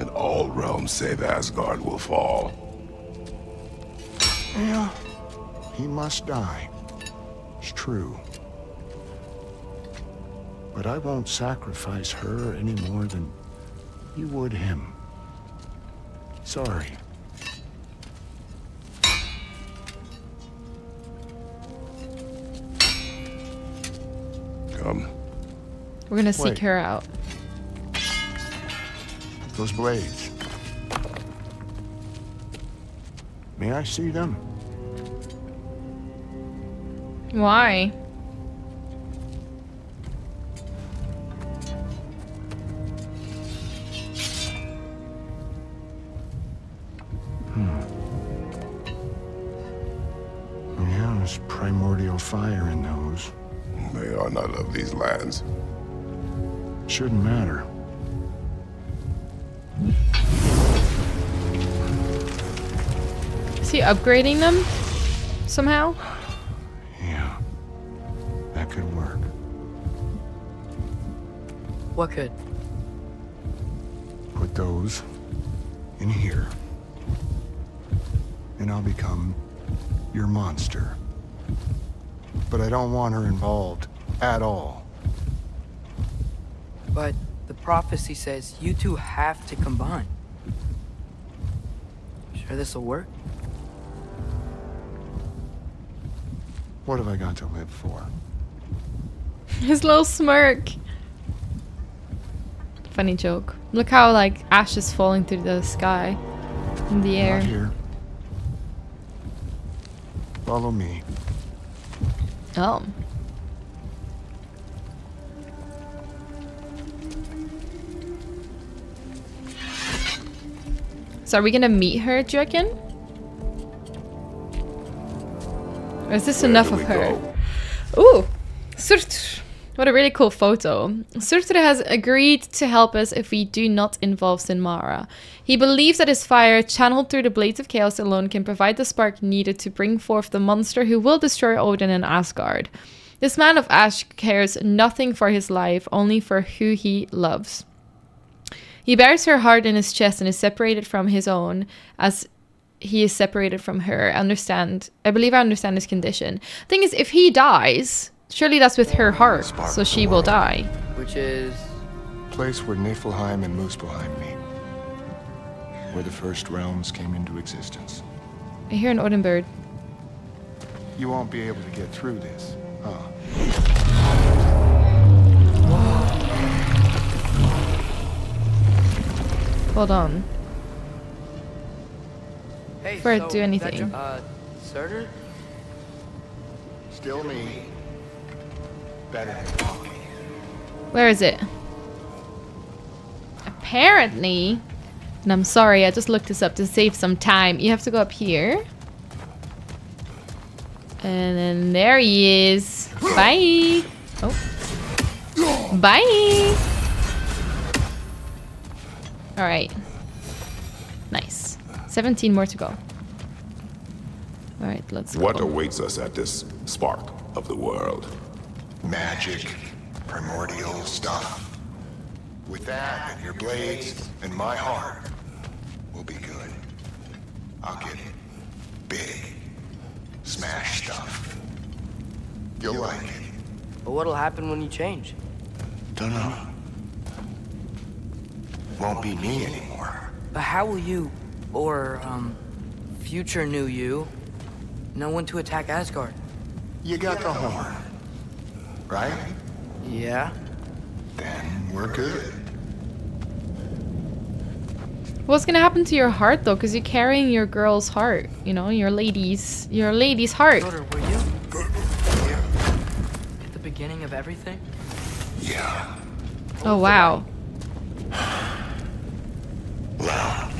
And all realms save Asgard will fall. Yeah, he must die. It's true. But I won't sacrifice her any more than you would him. Sorry. Come. We're gonna seek Wait. her out. Those blades. May I see them? Why? Upgrading them? Somehow? Yeah. That could work. What could? put those in here. And I'll become your monster. But I don't want her involved at all. But the prophecy says you two have to combine. Sure this'll work? What have I got to live for? <laughs> His little smirk. Funny joke. Look how like ash is falling through the sky, in the air. Not here. Follow me. Oh. So are we gonna meet her, do you reckon? Is this Where enough of her? Ooh! Surtr! What a really cool photo. Surtr has agreed to help us if we do not involve Sinmara. He believes that his fire, channeled through the Blades of Chaos alone, can provide the spark needed to bring forth the monster who will destroy Odin and Asgard. This man of Ash cares nothing for his life, only for who he loves. He bears her heart in his chest and is separated from his own as he is separated from her. I understand. I believe I understand his condition. Thing is, if he dies, surely that's with her heart, so she will die. Which is... Place where Niflheim and Muspelheim meet. Where the first realms came into existence. I hear an Odin bird. You won't be able to get through this, huh? Hold on. Hey, Before I so do anything. jo- uh, Surtr? Still me. Better than Loki. Where is it? Apparently, and I'm sorry, I just looked this up to save some time. You have to go up here. And then there he is. Bye. Oh. Bye. All right. Nice. 17 more to go. All right, let's What go. awaits us at this spark of the world? Magic, primordial stuff. With that and your blades and my heart, we'll be good. I'll get it. Big. Smash stuff. You'll like it. But what'll happen when you change? Dunno. Won't be me anymore. But how will you, or, um, future new you, no one to attack Asgard? You got the horn. Right? Yeah? Then we're good. What's gonna happen to your heart though? Because you're carrying your girl's heart, you know, your lady's, your lady's heart. Surtr, were you? At the beginning of everything? Yeah. Oh wow. Loud. <sighs>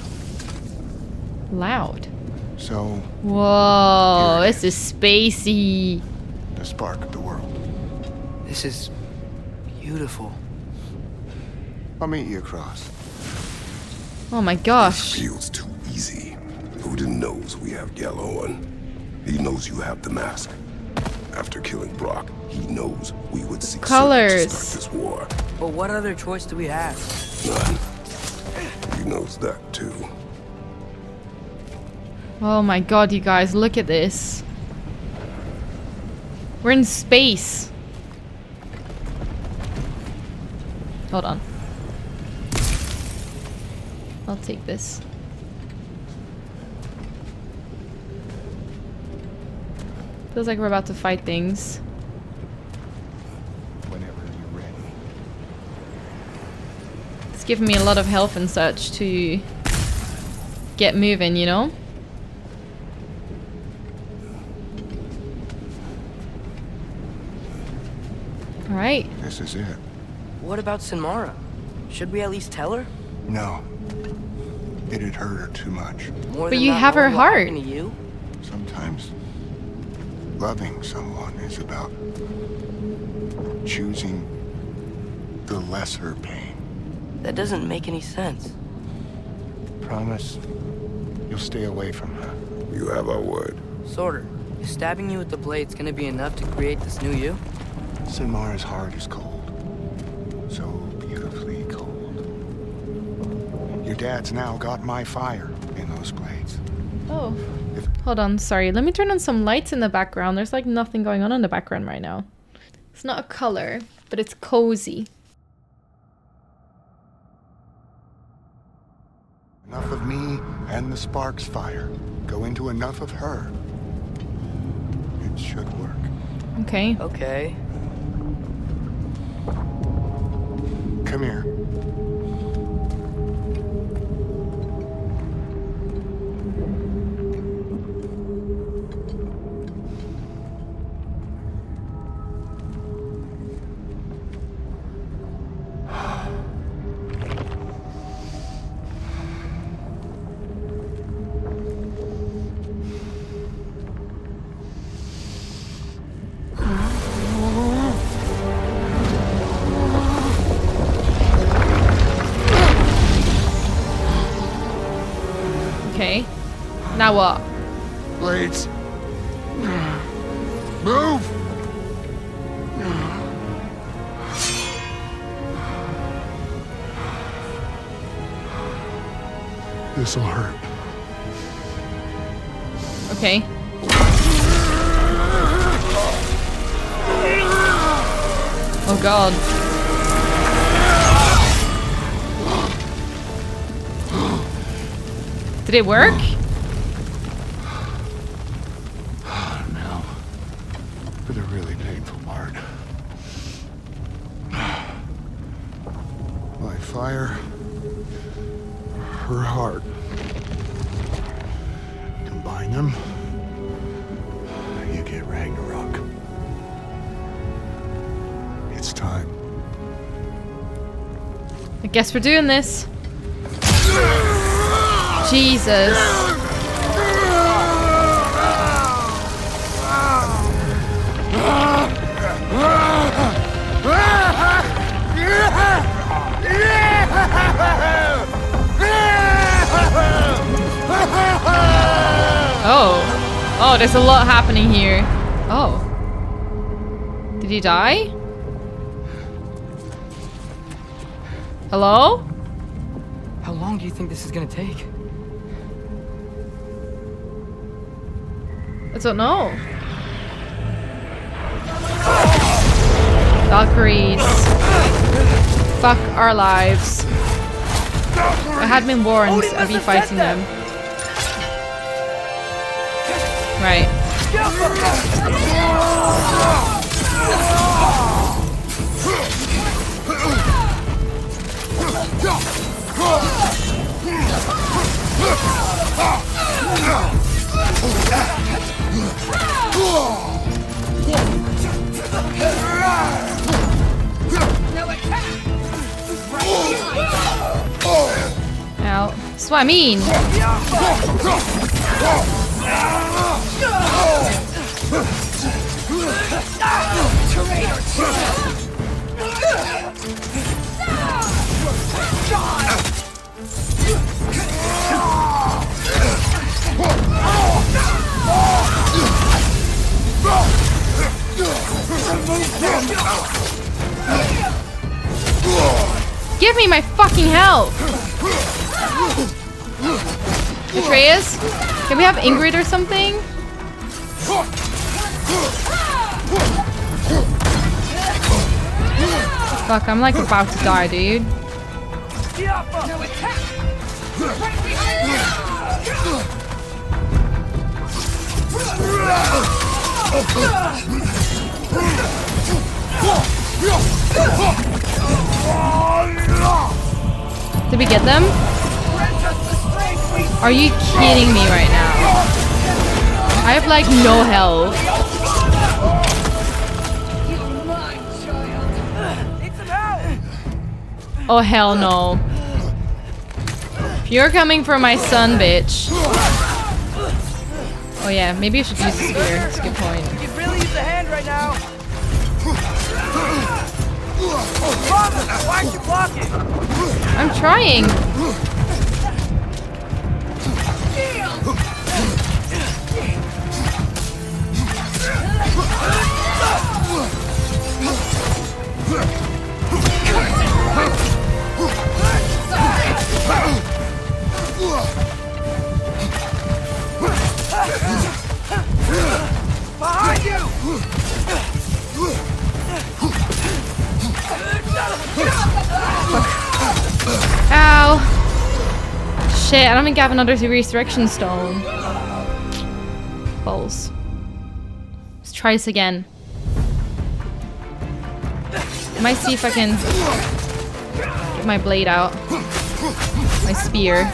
Loud. So, Whoa, this is spacey. the spark of the world. This is beautiful. I'll meet you across. Oh my gosh. This Feels too easy. Odin knows we have Gjallarhorn. He knows you have the mask. After killing Brok, he knows we would seek Surtr Colors. to start this war. But what other choice do we have? None. He knows that too. Oh my god, you guys, look at this. We're in space. Hold on. I'll take this. Feels like we're about to fight things. Whenever you're ready. It's giving me a lot of health and such to get moving, you know? Alright. This is it. What about Sinmara? Should we at least tell her? No. It'd hurt her too much. More But you not have her heart. happened you? Sometimes loving someone is about choosing the lesser pain. That doesn't make any sense. Promise you'll stay away from her. You have our word. Surtr, is stabbing you with the blades gonna be enough to create this new you? Sinmara's heart is cold. So beautifully cold. Your dad's now got my fire in those blades. Oh. Hold on, sorry. Let me turn on some lights in the background. There's like nothing going on in the background right now. It's not a color, but it's cozy. Enough of me and the Sparks fire. Go into enough of her. It should work. Okay. Okay. Come here. Now what? Blades. Move! This'll hurt. Okay. Oh god. Did it work? Guess we're doing this. Jesus. Oh. Oh, there's a lot happening here. Oh. Did he die? Hello? How long do you think this is gonna take? I don't know. Valkyries. Fuck our lives. I had been warned I'd be fighting them. Right. Ow. That's what I mean. Give me my fucking health! Atreus? Can we have Ingrid or something? Fuck, I'm like about to die, dude. Did we get them? Are you kidding me right now? I have like no health. Oh hell no. You're coming for my son, bitch. Oh yeah, maybe I should use the spear. That's a good point. Right now. Why aren't you blocking? I'm trying. Have another resurrection stone. Balls. Let's try this again. I might see if I can get my blade out. My spear.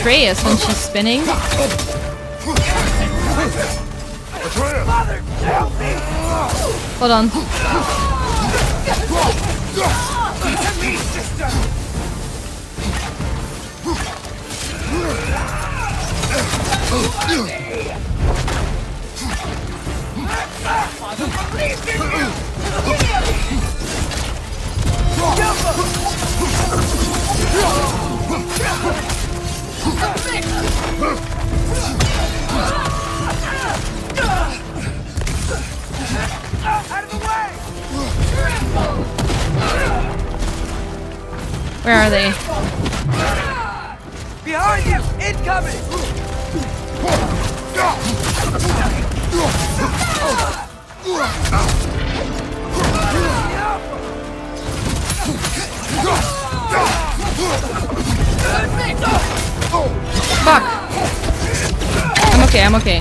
Atreus when she's spinning. Hold on. Where are they? Behind you! Incoming! Fuck! Okay, I'm okay.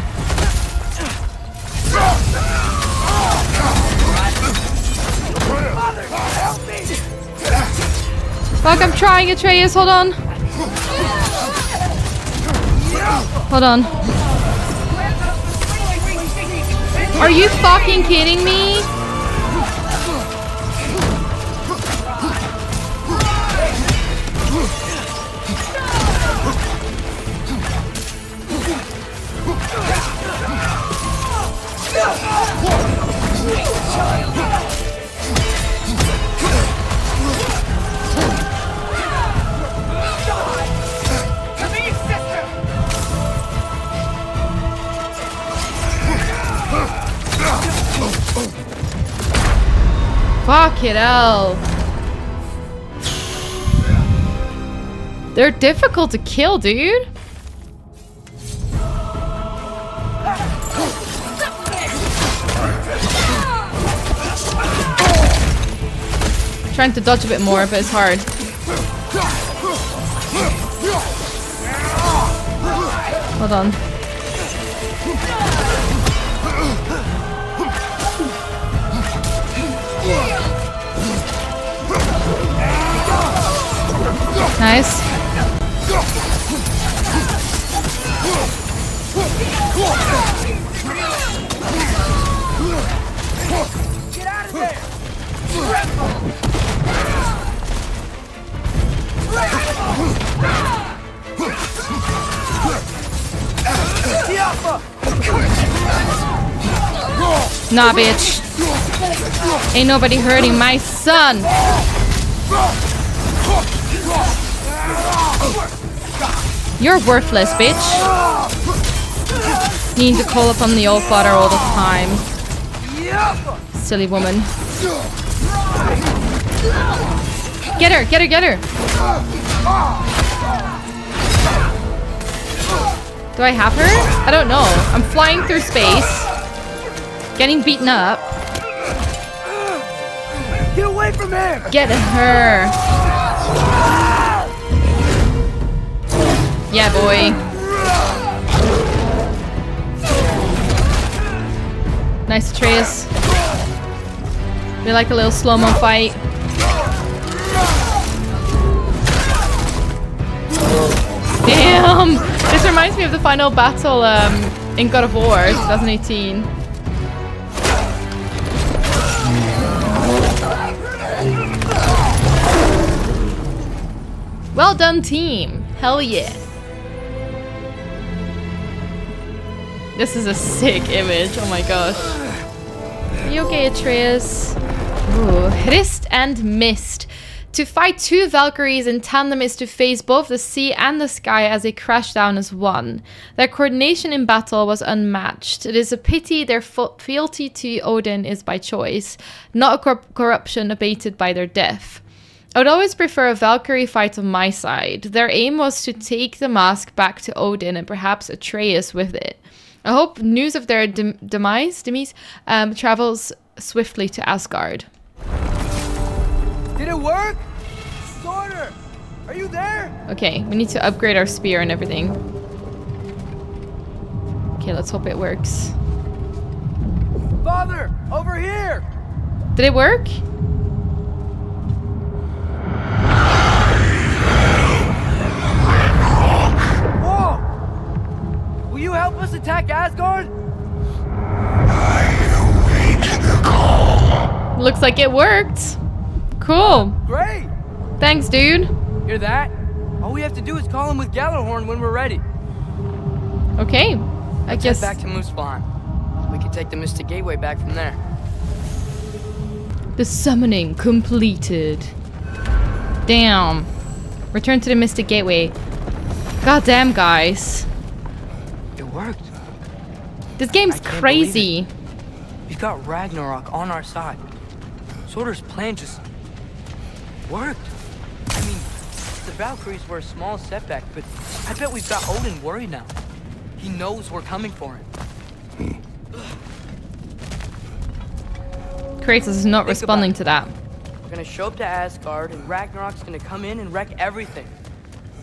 Fuck, I'm trying, Atreus, hold on. Hold on. Are you fucking kidding me? Fuck it hell. They're difficult to kill, dude. Trying to dodge a bit more, but it's hard. Hold on. Nice. Get out of there! Nah, bitch. Ain't nobody hurting my son. You're worthless, bitch. Need to call upon the old father all the time. Silly woman. Get her, get her, get her. Do I have her? I don't know. I'm flying through space. Getting beaten up. Get away from him! Get her. Yeah, boy. Nice Atreus. We like a little slow-mo fight. Damn! This reminds me of the final battle um, in God of War 2018. Well done, team. Hell yeah. This is a sick image. Oh my gosh. You okay, Atreus? Ooh, Hrist and Mist. To fight two Valkyries in tandem is to face both the sea and the sky as they crash down as one. Their coordination in battle was unmatched. It is a pity their fealty to Odin is by choice, not a cor- corruption abated by their death. I would always prefer a Valkyrie fight on my side. Their aim was to take the mask back to Odin and perhaps Atreus with it. I hope news of their dem- demise, demise um, travels swiftly to Asgard. Did it work? Surtr! Are you there? Okay, we need to upgrade our spear and everything. Okay, let's hope it works. Father! Over here! Did it work? Will you help us attack Asgard? Looks like it worked. Cool. Great! Thanks, dude. Hear that? All we have to do is call him with Gjallarhorn when we're ready. Okay. I Let's guess back to Muspelheim. We can take the Mystic Gateway back from there. the summoning completed. Damn. Return to the Mystic Gateway. Goddamn, guys. Worked. This game's I can't believe crazy. We've got Ragnarok on our side. Surtr's plan just worked. I mean, the Valkyries were a small setback, but I bet we've got Odin worried now. He knows we're coming for him. <sighs> Kratos is not Think responding to that. We're gonna show up to Asgard, and Ragnarok's gonna come in and wreck everything.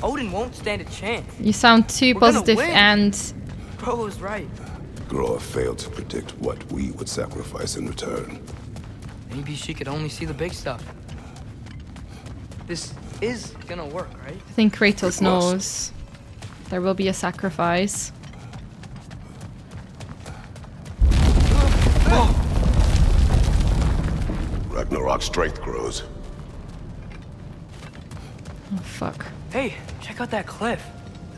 Odin won't stand a chance. You sound too positive and Bro was right. Groa failed to predict what we would sacrifice in return. Maybe she could only see the big stuff. This is gonna work, right? I think Kratos knows there will be a sacrifice. Ragnarok's strength grows. Oh, fuck. Hey, check out that cliff.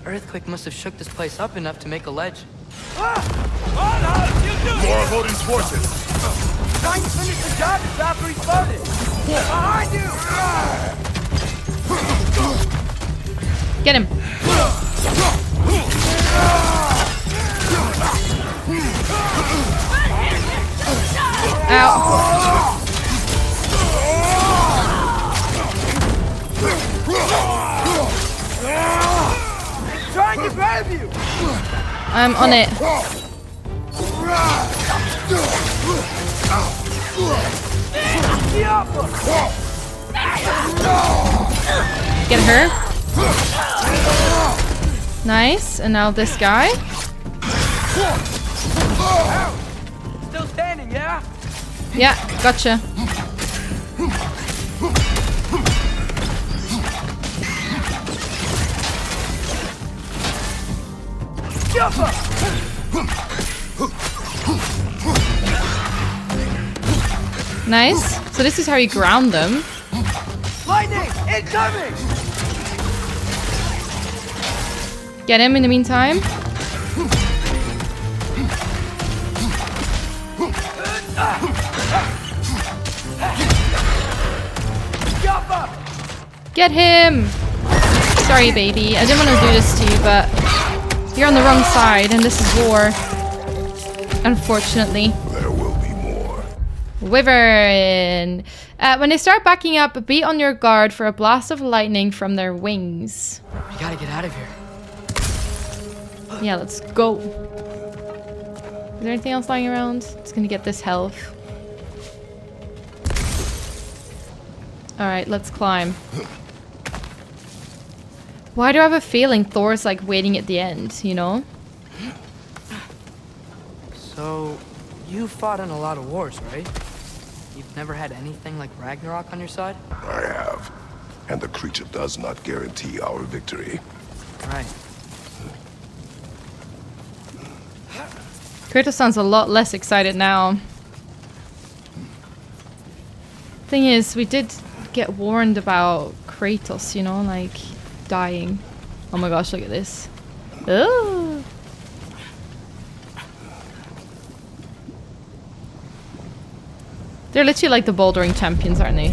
The earthquake must have shook this place up enough to make a ledge. More of Odin's forces. Trying to finish the job that Valkyrie started! Behind you! Get him. Ow. I'm on it. Get her. Nice. And now this guy. Still standing, yeah? Yeah, gotcha. Nice. So this is how you ground them. Lightning! Incoming! Get him in the meantime. Get him! Sorry, baby. I didn't want to do this to you, but you're on the wrong side, and this is war. Unfortunately. There will be more. Wyvern. Uh, when they start backing up, be on your guard for a blast of lightning from their wings. We gotta get out of here. Yeah, let's go. Is there anything else lying around? Just gonna get this health. Alright, let's climb. <laughs> Why do I have a feeling Thor's like waiting at the end, you know? So, you fought in a lot of wars, right? You've never had anything like Ragnarok on your side? I have. And the creature does not guarantee our victory. Right. Kratos sounds a lot less excited now. Thing is, we did get warned about Kratos, you know, like dying. Oh my gosh, look at this. Oh. They're literally like the bouldering champions, aren't they?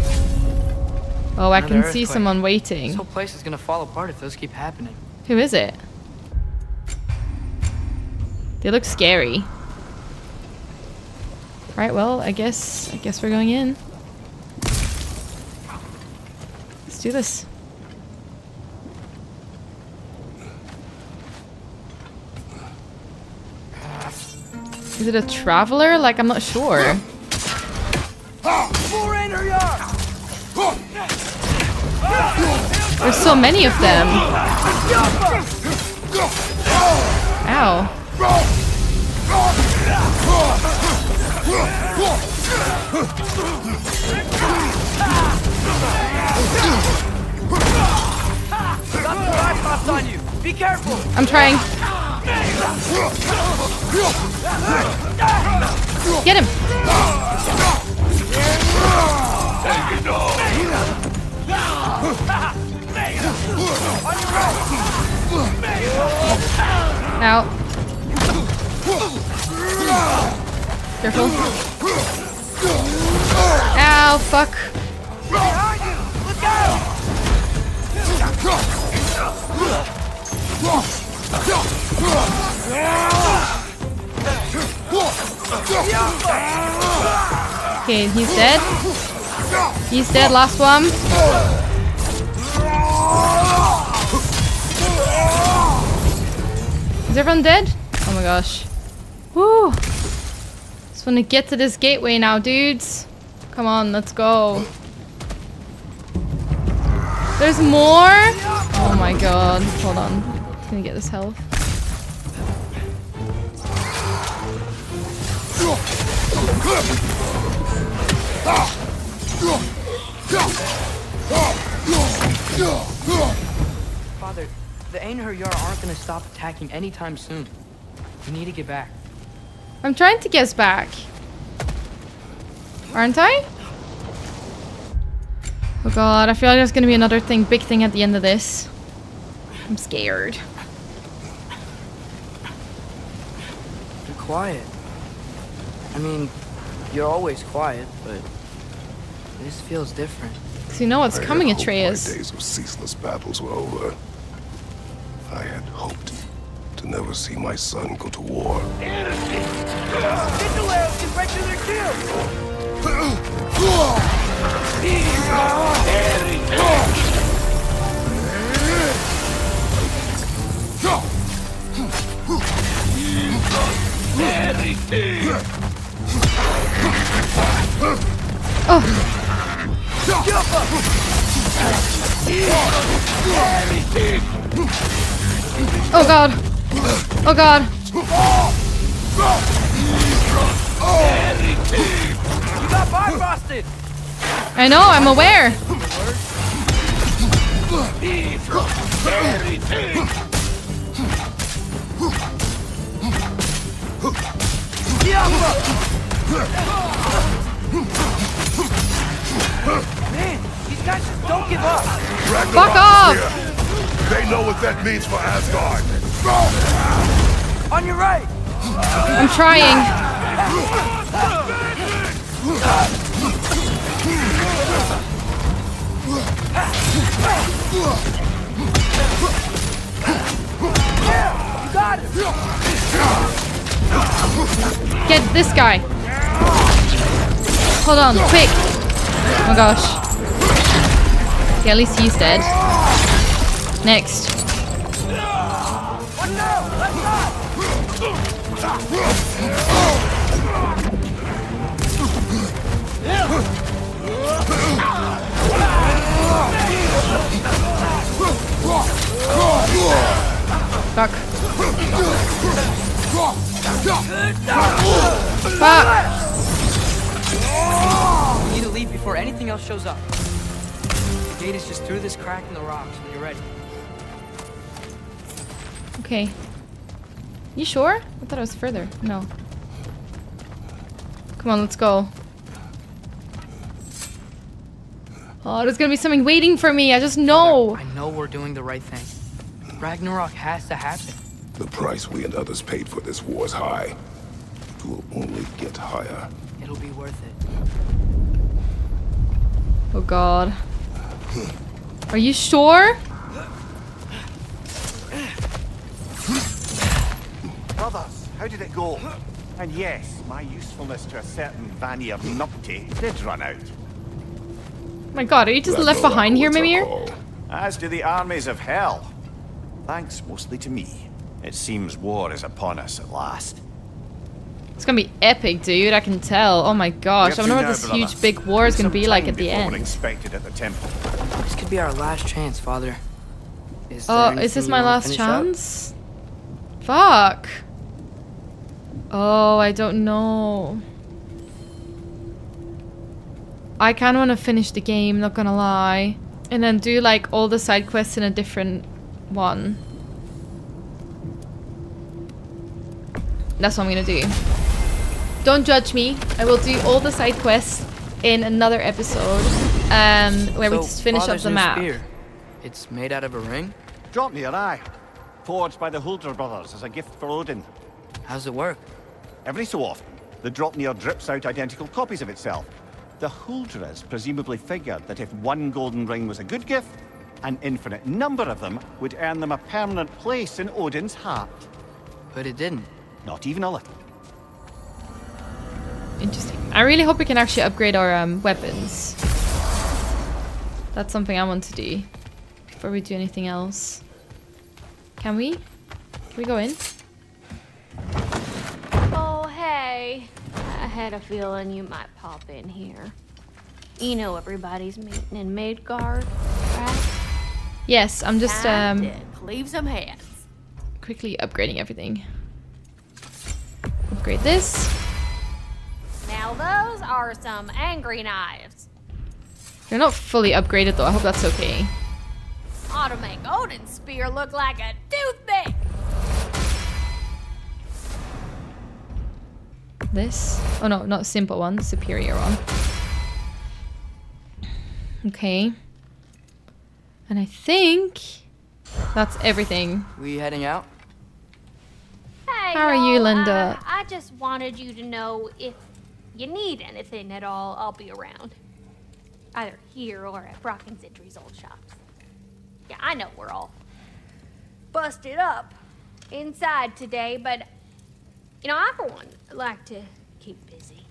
Oh, I Another can see earthquake. someone waiting. This whole place is gonna fall apart if those keep happening. Who is it? They look scary. Right, well, I guess I guess we're going in. Let's do this. Is it a traveler? Like I'm not sure. <laughs> There's so many of them. Ow. That's the right on you. Be careful. I'm trying. Get him. Out. Careful. Ow, fuck. Okay, he's dead. He's dead, last one. Is everyone dead? Oh my gosh. Woo! Just wanna get to this gateway now, dudes. Come on, let's go. There's more? Oh my god. Hold on. Just gonna get this health. Father, the Einherjar aren't gonna stop attacking anytime soon. We need to get back. I'm trying to guess back. Aren't I? Oh god, I feel like there's gonna be another thing, big thing at the end of this. I'm scared. Quiet. I mean, you're always quiet, but this feels different. Cause you know what's I had coming, hoped Atreus. My days of ceaseless battles were over. I had hoped to never see my son go to war. Get the whales <laughs> get right to their kill. Oh. oh god. Oh god. Got bifrosted. I know, I'm aware. Man, these guys just don't give up. Fuck off! They know what that means for Asgard. On your right. I'm trying. You got it. Get this guy. Hold on, quick. Oh my gosh. Okay, at least he's dead. Next. Watch Ah! out. Let's not. Fuck. Fuck. We need to leave before anything else shows up. The gate is just through this crack in the rocks when you're ready. Okay. You sure? I thought it was further. No. Come on, let's go. Oh, there's gonna be something waiting for me. I just know. I know we're doing the right thing. Ragnarok has to happen. The price we and others paid for this war is high. It will only get higher. It'll be worth it. Oh god. Are you sure? Brothers, how did it go? And yes, my usefulness to a certain Vanir numpty did run out. My god, are you just left behind here, Mimir? As do the armies of hell. Thanks mostly to me. It seems war is upon us at last. It's gonna be epic, dude. I can tell. Oh my gosh, I Where wonder to what this brother? huge big war is gonna be like at the end. Expected at the temple. This could be our last chance, Father. Is Oh, is this my last finish up? chance? Fuck. Oh, I don't know. I kind of want to finish the game, not gonna lie. And then do like all the side quests in a different one. That's what I'm gonna do. Don't judge me. I will do all the side quests in another episode um, where we just finish up the map. Spear. It's made out of a ring? Draupnir. Forged by the Huldra brothers as a gift for Odin. How's it work? Every so often, the Draupnir drips out identical copies of itself. The Huldras presumably figured that if one golden ring was a good gift, an infinite number of them would earn them a permanent place in Odin's heart. But it didn't. Not even a little. Interesting. I really hope we can actually upgrade our um, weapons. That's something I want to do before we do anything else. Can we? Can we go in? Oh, hey. I had a feeling you might pop in here. You know everybody's meeting in Midgard, right? Yes, I'm just um, to cleave some heads. quickly upgrading everything. Upgrade this. Now those are some angry knives. They're not fully upgraded though. I hope that's okay. Ought to make Odin's spear look like a toothpick. This. Oh no, not simple one. Superior one. Okay. And I think that's everything. We heading out? Hey, How are you, Lunda? I, I just wanted you to know if you need anything at all, I'll be around. Either here or at Brok and Sindri's old shops. Yeah, I know we're all busted up inside today, but you know, I for one like to keep busy.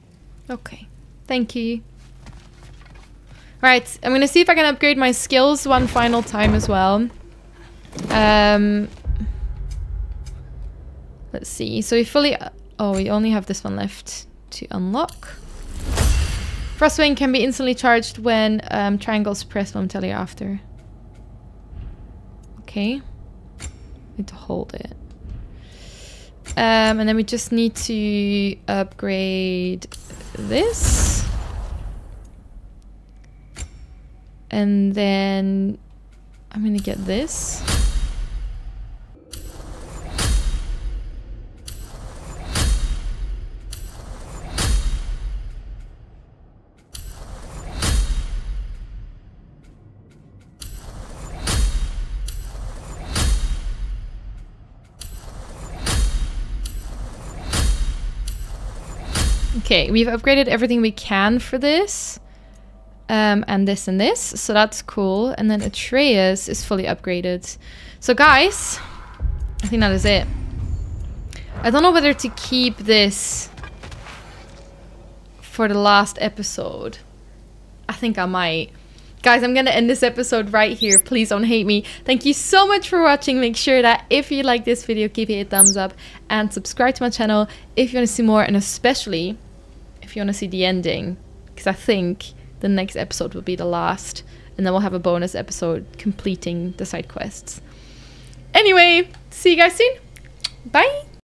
Okay. Thank you. Right, I'm gonna see if I can upgrade my skills one final time as well. Um, let's see. So we fully. Oh, we only have this one left to unlock. Frostwing can be instantly charged when um, triangles pressed momentarily after. Okay. Need to hold it. Um, and then we just need to upgrade this. And then I'm gonna get this. Okay, we've upgraded everything we can for this. Um, and this and this, so that's cool. And then Atreus is fully upgraded. So guys, I think that is it. I don't know whether to keep this for the last episode. I think I might. Guys, I'm gonna end this episode right here. Please don't hate me. Thank you so much for watching. Make sure that if you like this video, give it a thumbs up and subscribe to my channel if you want to see more and especially if you want to see the ending. Because I think the next episode will be the last and then we'll have a bonus episode completing the side quests. Anyway, see you guys soon. Bye!